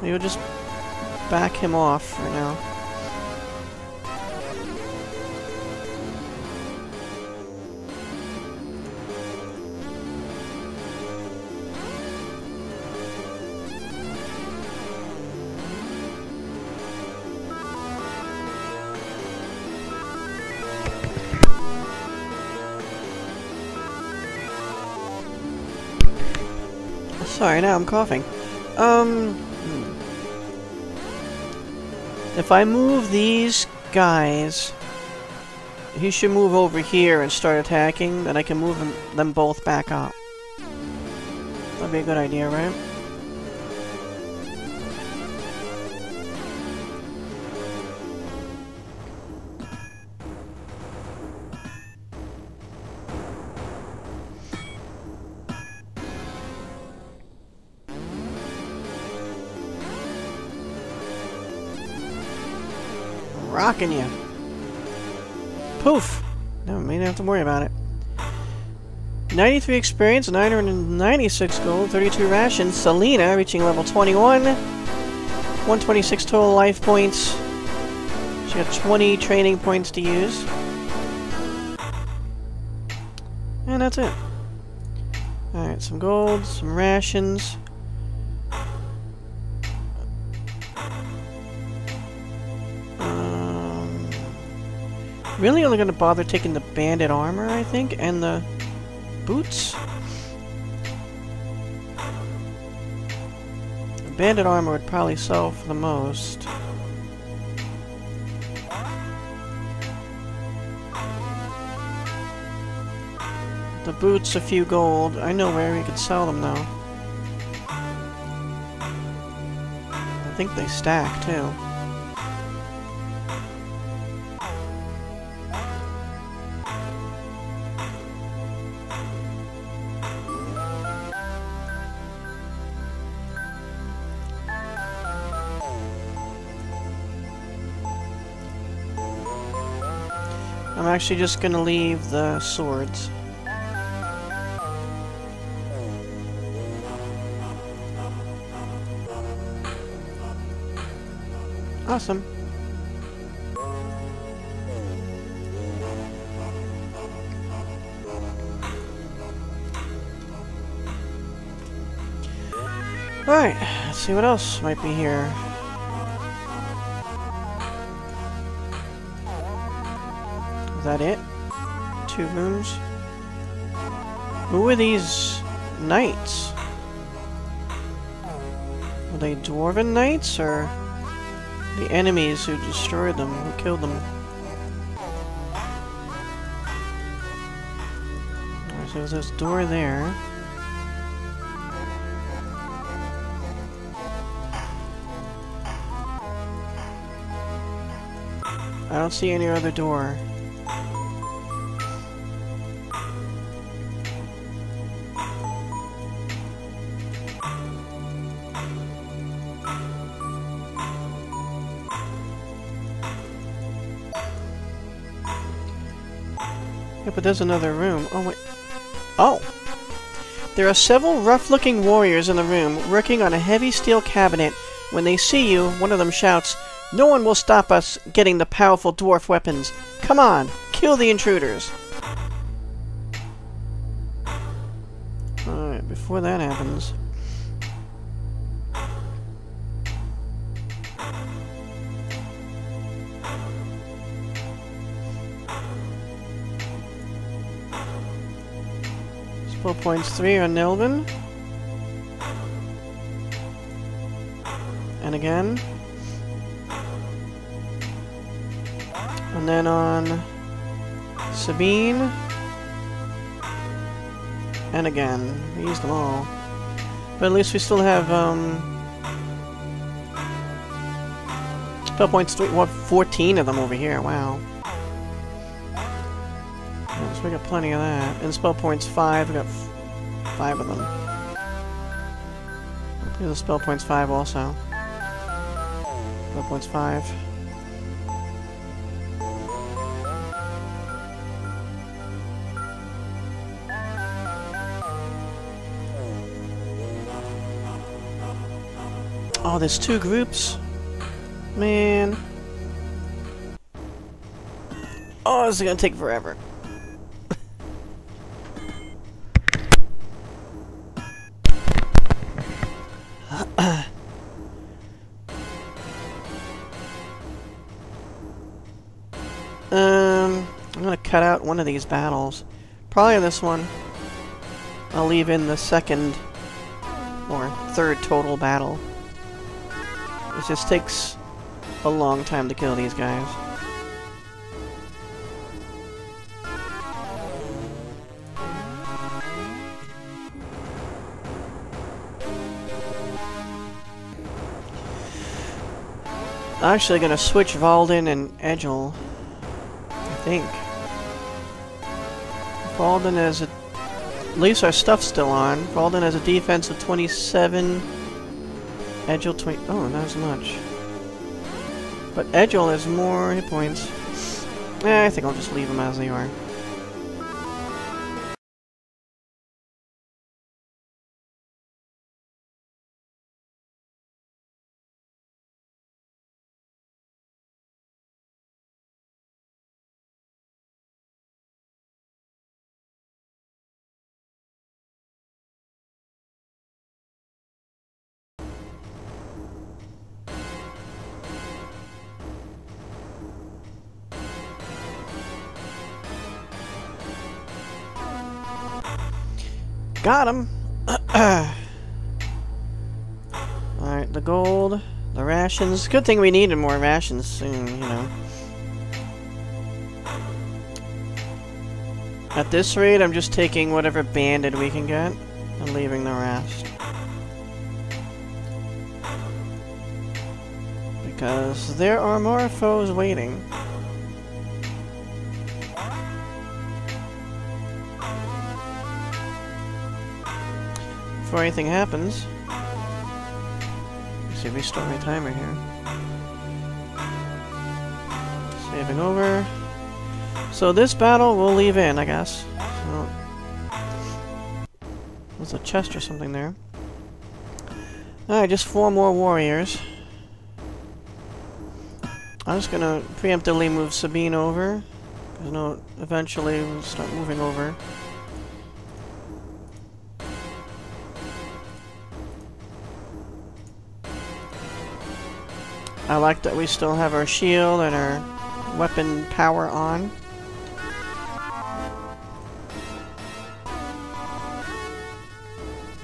we'll just back him off for now. Sorry, now I'm coughing. Um... Hmm. If I move these guys... He should move over here and start attacking, then I can move them, them both back up. That'd be a good idea, right? Rocking you. Poof! No, we don't have to worry about it. 93 experience, 996 gold, 32 rations. Selena reaching level 21. 126 total life points. She got 20 training points to use. And that's it. Alright, some gold, some rations. Really only gonna bother taking the bandit armor, I think, and the boots? The bandit armor would probably sell for the most. The boots, a few gold. I know where we could sell them, though. I think they stack, too. Actually just gonna leave the swords. Awesome. Alright, let's see what else might be here. That it? Two moons? Who are these knights? Are they dwarven knights, or the enemies who destroyed them, who killed them? Right, so there's this door there. I don't see any other door. But there's another room. Oh, wait. Oh! There are several rough-looking warriors in the room, working on a heavy steel cabinet. When they see you, one of them shouts, No one will stop us getting the powerful dwarf weapons. Come on, kill the intruders! Alright, before that happens... Spell points 3 on Nelvin. And again. And then on Sabine. And again. We used them all. But at least we still have, um... Spell points 3, what, 14 of them over here, wow. We got plenty of that. And spell points 5, we got five of them. Here's a spell points 5 also. Spell points 5. Oh, there's two groups? Man. Oh, this is gonna take forever. One of these battles. Probably this one. I'll leave in the second or third total battle. It just takes a long time to kill these guys. I'm actually gonna switch Valdyn and Egil. I think. Valdyn has a... At least our stuff's still on. Valdyn has a defense of 27... Egil 20... Oh, not as much. But Egil has more hit points. Eh, I think I'll just leave them as they are. Got him! Alright, the gold, the rations. Good thing we needed more rations soon, you know. At this rate, I'm just taking whatever banded we can get and leaving the rest. Because there are more foes waiting. Before anything happens. Let's see, restart my timer here. Saving over. So this battle we'll leave in, I guess. So there's a chest or something there. Alright, just four more warriors. I'm just gonna preemptively move Sabine over. Because no, eventually we'll start moving over. I like that we still have our shield and our weapon power on.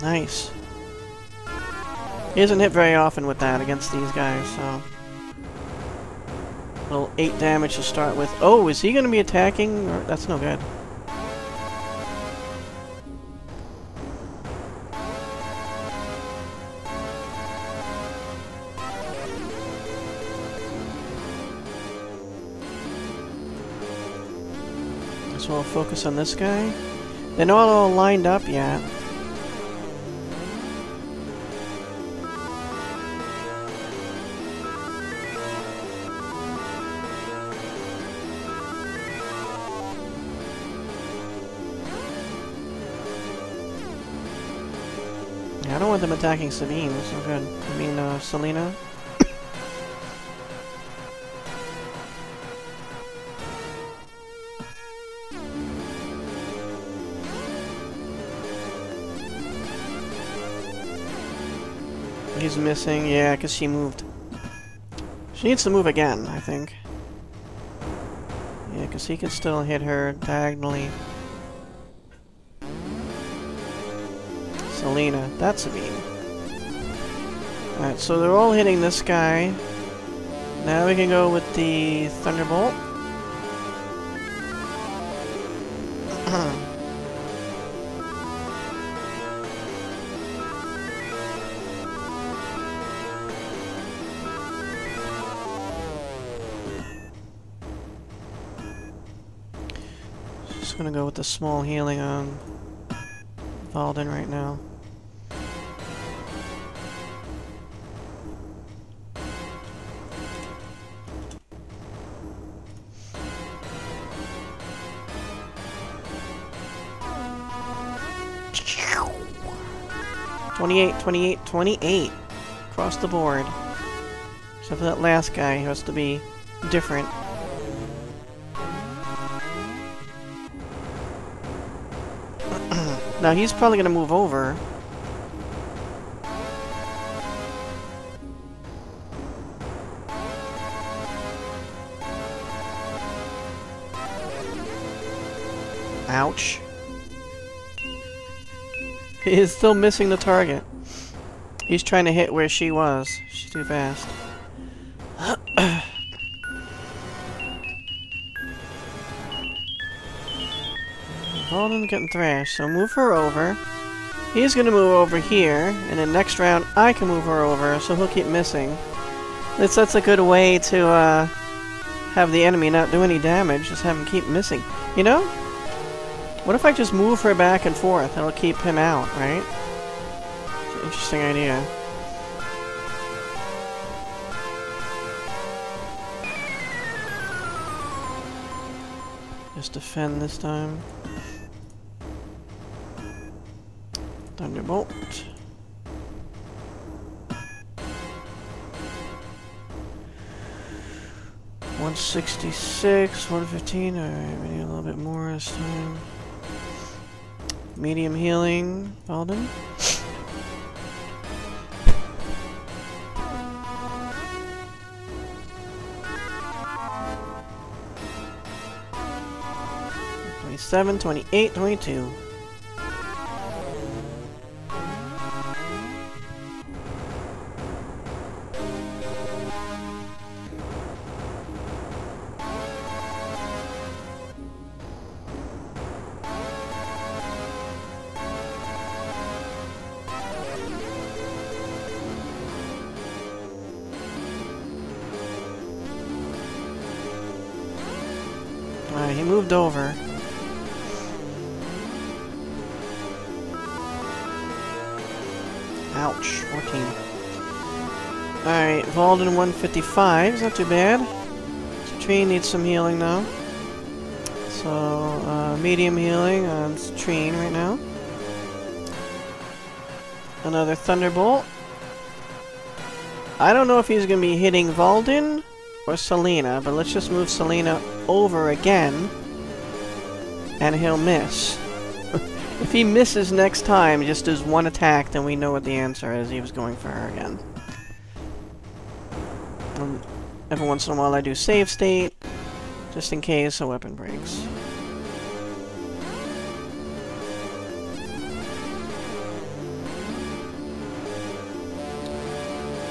Nice. He isn't hit very often with that against these guys, so... Little 8 damage to start with. Oh, is he going to be attacking? That's no good. On this guy. They're not all lined up yet. I don't want them attacking Sabine, so good. I mean, uh, Selena. He's missing, yeah, because she moved. She needs to move again, I think. Yeah, because he can still hit her diagonally. Selena. That's Sabine. Alright, so they're all hitting this guy. Now we can go with the Thunderbolt. The small healing on Valdyn right now. Twenty-eight, twenty-eight, twenty-eight. Across the board. Except for that last guy who has to be different. Now he's probably gonna move over. Ouch. He is still missing the target. He's trying to hit where she was. She's too fast. Valdyn getting thrashed, so move her over. He's gonna move over here, and then next round I can move her over, so he'll keep missing. That's, that's a good way to uh, have the enemy not do any damage, just have him keep missing. You know? What if I just move her back and forth? That'll keep him out, right? Interesting idea. Just defend this time. Thunderbolt. One sixty six, one fifteen. Alright, we need a little bit more this time. Medium healing, Alden. Twenty-seven, twenty-eight, twenty-two. 55, it's not too bad. Citrine needs some healing now. So, uh, medium healing on Citrine right now. Another Thunderbolt. I don't know if he's going to be hitting Valdyn or Selena, but let's just move Selena over again, and he'll miss. if he misses next time, just does one attack, then we know what the answer is. He was going for her again. Um, every once in a while I do save state, just in case a weapon breaks.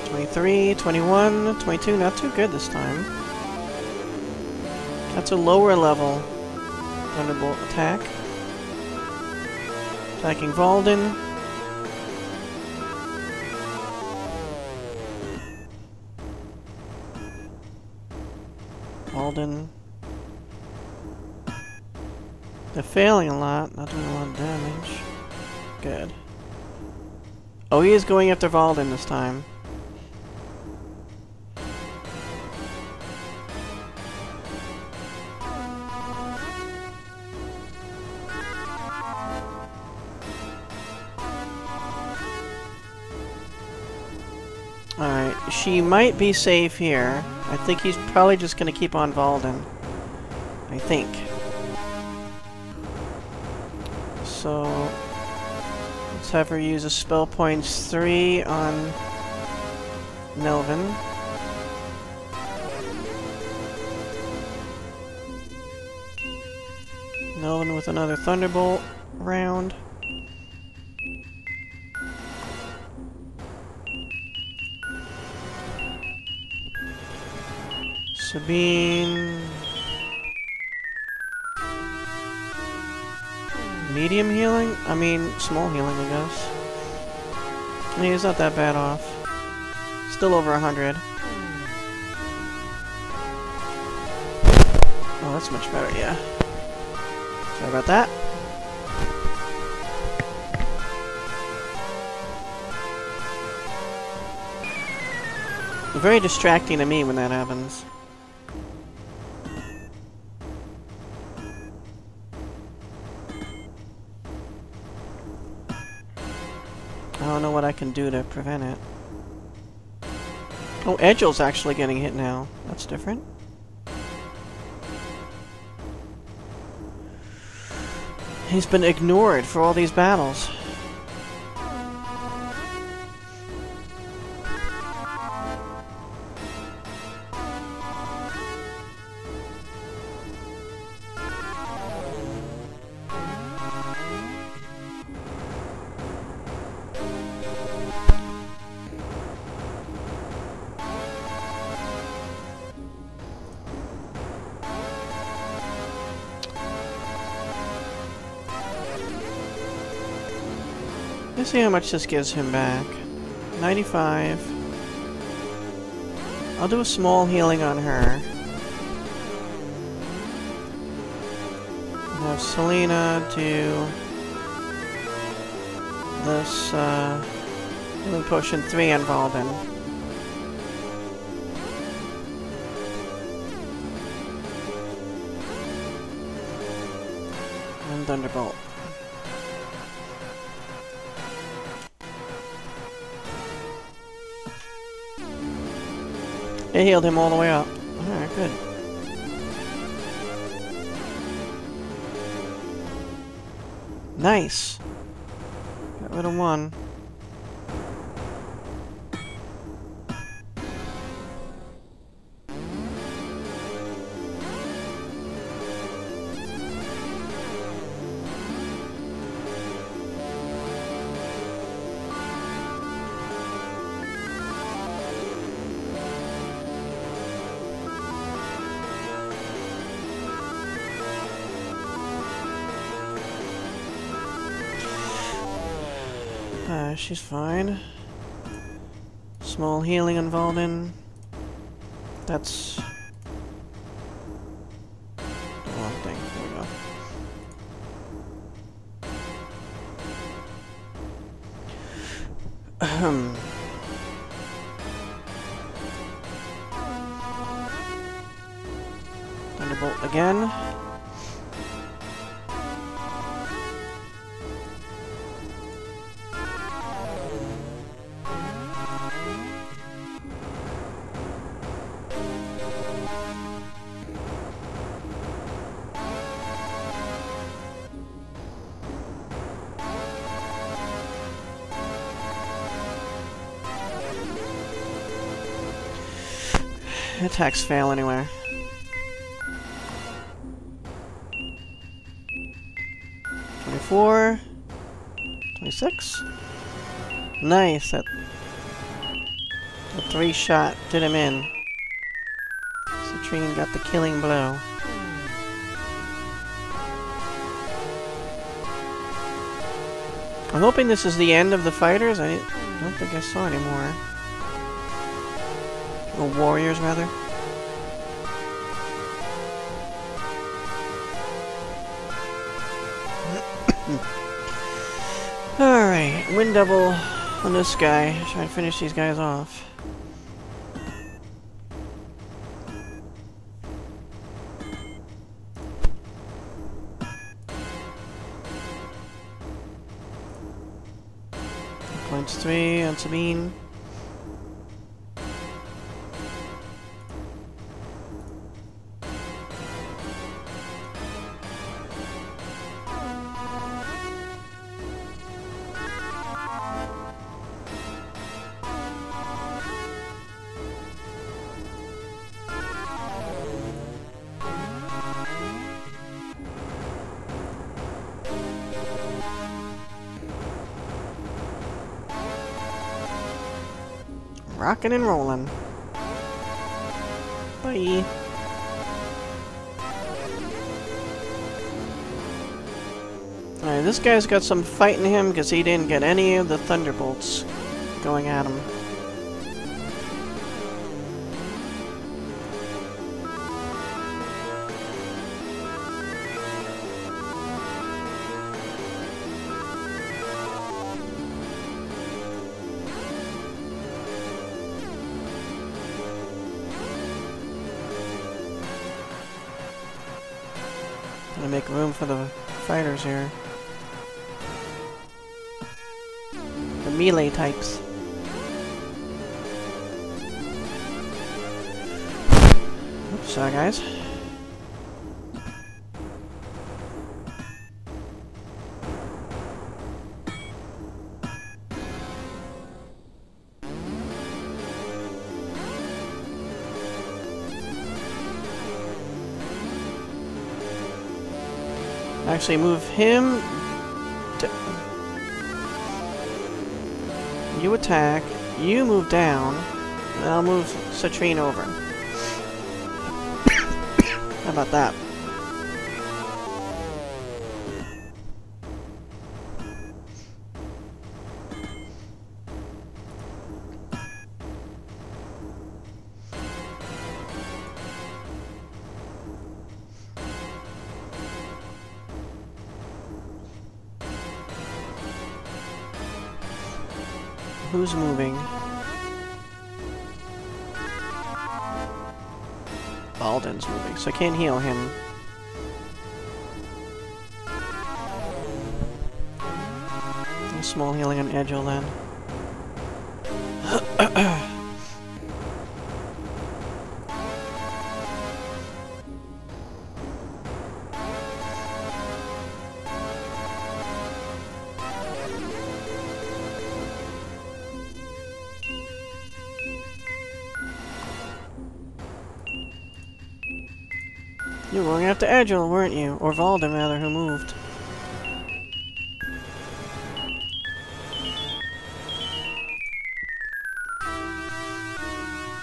Twenty-three, twenty-one, twenty-two, not too good this time. That's a lower level Thunderbolt attack. Attacking Valdyn. Valdyn. They're failing a lot, not doing a lot of damage. Good. Oh, he is going after Valdyn this time. Alright, she might be safe here. I think he's probably just gonna keep on Valdyn. I think. So... Let's have her use a spell points 3 on... Nelvin. Nelvin with another Thunderbolt round. Sabine. Medium healing? I mean, small healing, I guess. I mean, he's not that bad off. Still over a hundred. Oh, that's much better, yeah. Sorry about that. Very distracting to me when that happens. Can do to prevent it. Oh, Egil's actually getting hit now. That's different. He's been ignored for all these battles. See how much this gives him back. 95. I'll do a small healing on her. Have Selena do this uh, healing potion 3 on Valdyn. It healed him all the way up. Alright, good. Nice! Got rid of one. She's fine. Small healing involved in. That's... Attacks fail anyway. Twenty-four. Twenty-six. Nice. That, that three shot did him in. Citrine got the killing blow. I'm hoping this is the end of the fighters. I don't think I saw any more. Or warriors, rather. Wind double on this guy. Try and finish these guys off. Points three on Sabine. Rocking and rolling. Bye. Alright, this guy's got some fight in him because he didn't get any of the thunderbolts going at him. Gonna make room for the fighters here. The melee types. Oops, sorry guys. Actually, move him. You attack. You move down. And I'll move Citrine over. How about that? Can't heal him. A small healing on Egil then. Egil, weren't you? Or Valdyn, rather, who moved.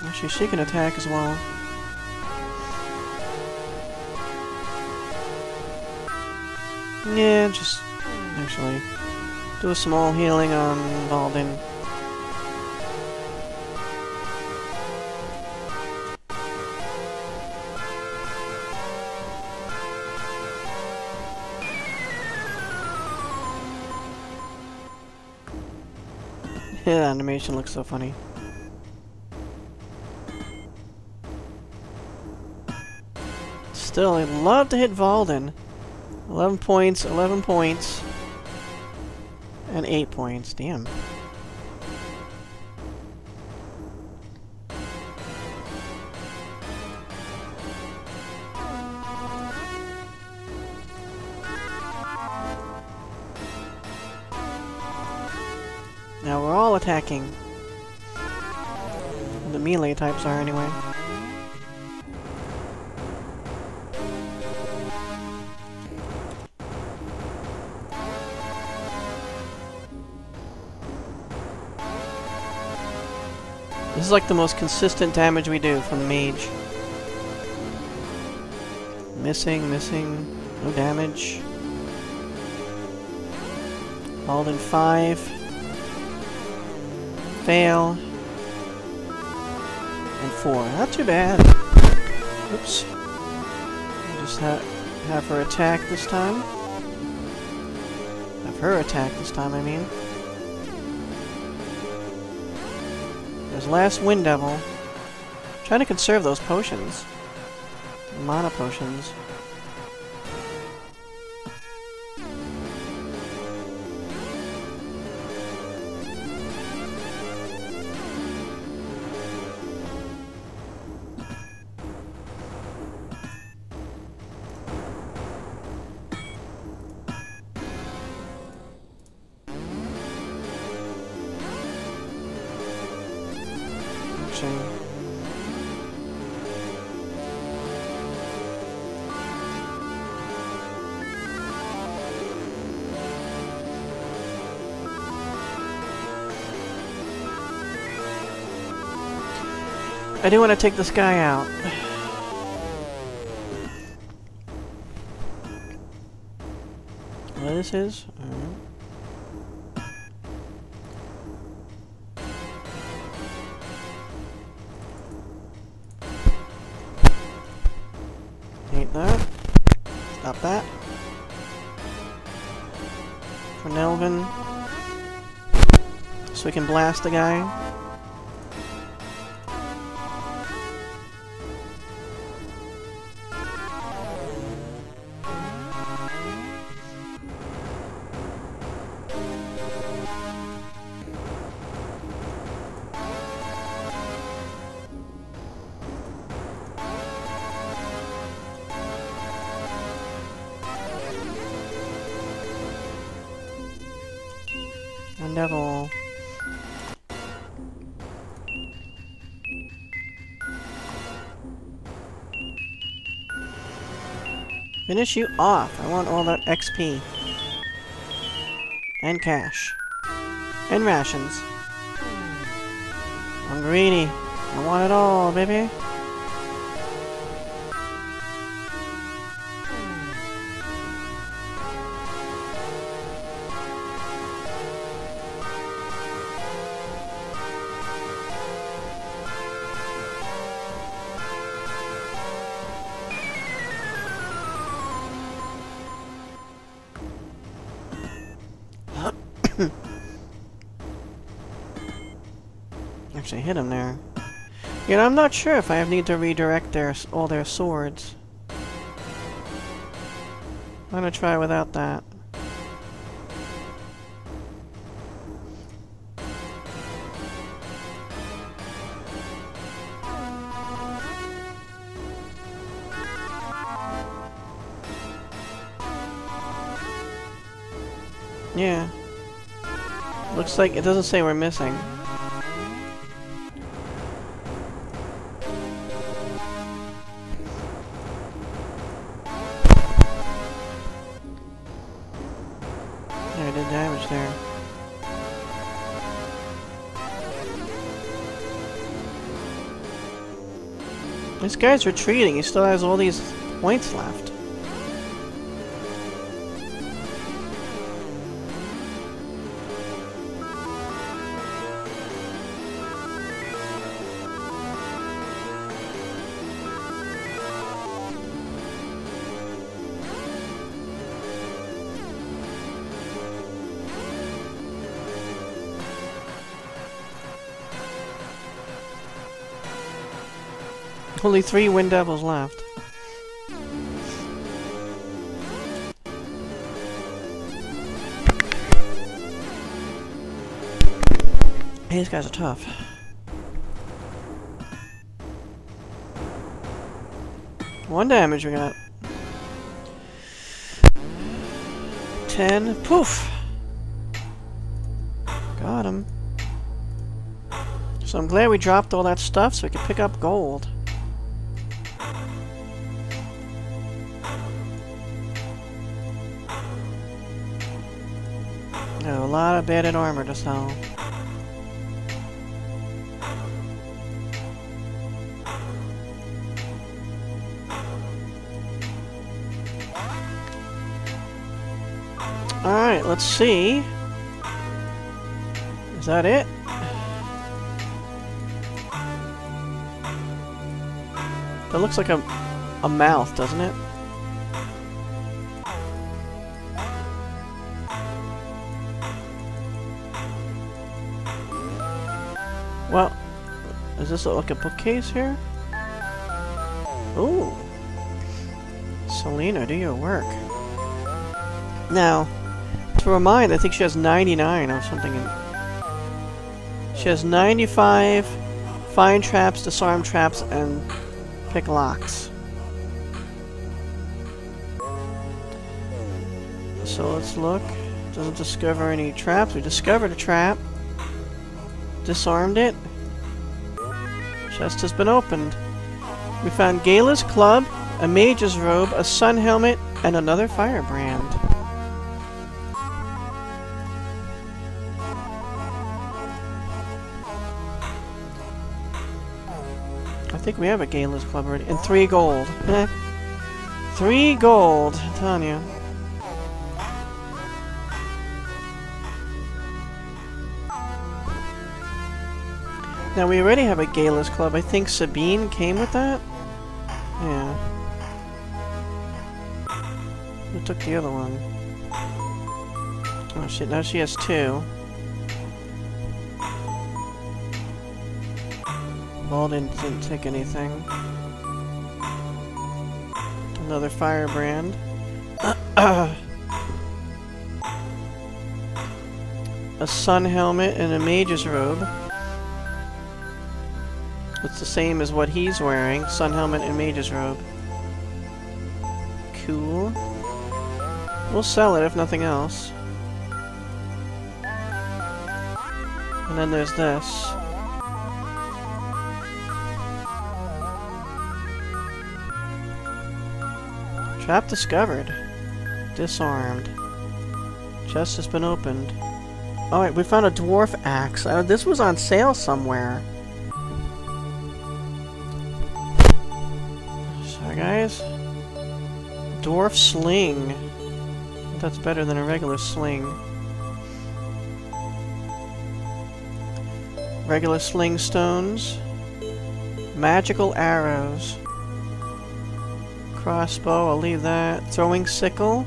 Actually, she can attack as well. Yeah, just actually do a small healing on Valdyn. Yeah, the animation looks so funny. Still, I'd love to hit Valdyn. 11 points, 11 points. And 8 points, damn. Attacking. The melee types are anyway. This is like the most consistent damage we do from the mage. Missing, missing, no damage. All in 5. Fail. And 4. Not too bad. Oops. Just ha have her attack this time. Have her attack this time, I mean. There's last Wind Devil. Trying to conserve those potions. Mana potions. I do want to take this guy out. Well, this is? Ain't that. Stop that. For Nelvin. So we can blast the guy. Finish you off. I want all that XP. And cash. And rations. I'm greedy. I want it all, baby. You know, I'm not sure if I need to redirect their all their swords. I'm gonna try without that. Yeah. Looks like it doesn't say we're missing. This guy's retreating. He still has all these points left. Only three Wind Devils left. These guys are tough. One damage we got. Ten. Poof! Got him. So I'm glad we dropped all that stuff so we could pick up gold. Lot of battered armor to sell. Alright, let's see. Is that it? That looks like a, a mouth, doesn't it? Is this like a bookcase here? Ooh. Selena, do your work. Now, to remind, I think she has 99 or something. In she has 95 find traps, disarm traps, and pick locks. So let's look. Doesn't discover any traps. We discovered a trap. Disarmed it. Chest has been opened. We found Gala's club, a mage's robe, a sun helmet, and another firebrand. I think we have a Gala's club already. And three gold. Eh. three gold, I'm Now, we already have a Galas Club. I think Sabine came with that? Yeah. Who took the other one? Oh shit, now she has two. Valdyn didn't take anything. Another firebrand. a sun helmet and a mage's robe. It's the same as what he's wearing. Sun helmet and mage's robe. Cool. We'll sell it if nothing else. And then there's this. Trap discovered. Disarmed. Chest has been opened. Alright, we found a dwarf axe. Uh, this was on sale somewhere. Dwarf sling. That's better than a regular sling. Regular sling stones. Magical arrows. Crossbow, I'll leave that. Throwing sickle.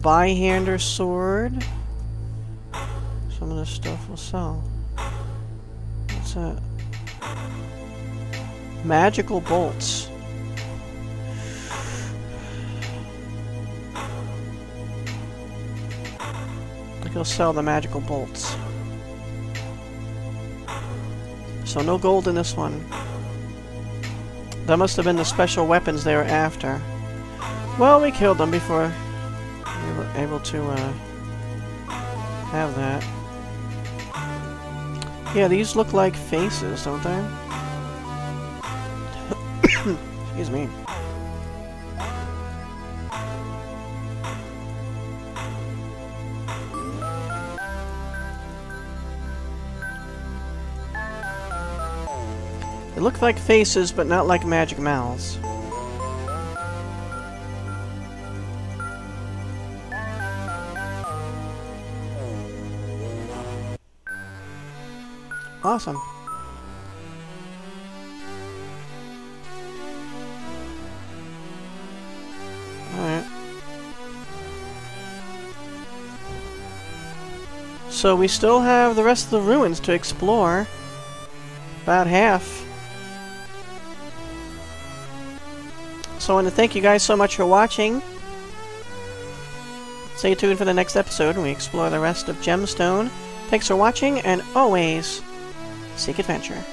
Byhander sword. Some of this stuff will sell. What's that? Magical bolts. I'll sell the magical bolts. So no gold in this one. That must have been the special weapons they were after. Well, we killed them before we were able to uh, have that. Yeah, these look like faces, don't they? Excuse me. Look like faces, but not like magic mouths. Awesome. Alright. So we still have the rest of the ruins to explore. About half. So I want to thank you guys so much for watching. Stay tuned for the next episode when we explore the rest of Gemstone. Thanks for watching, and always seek adventure.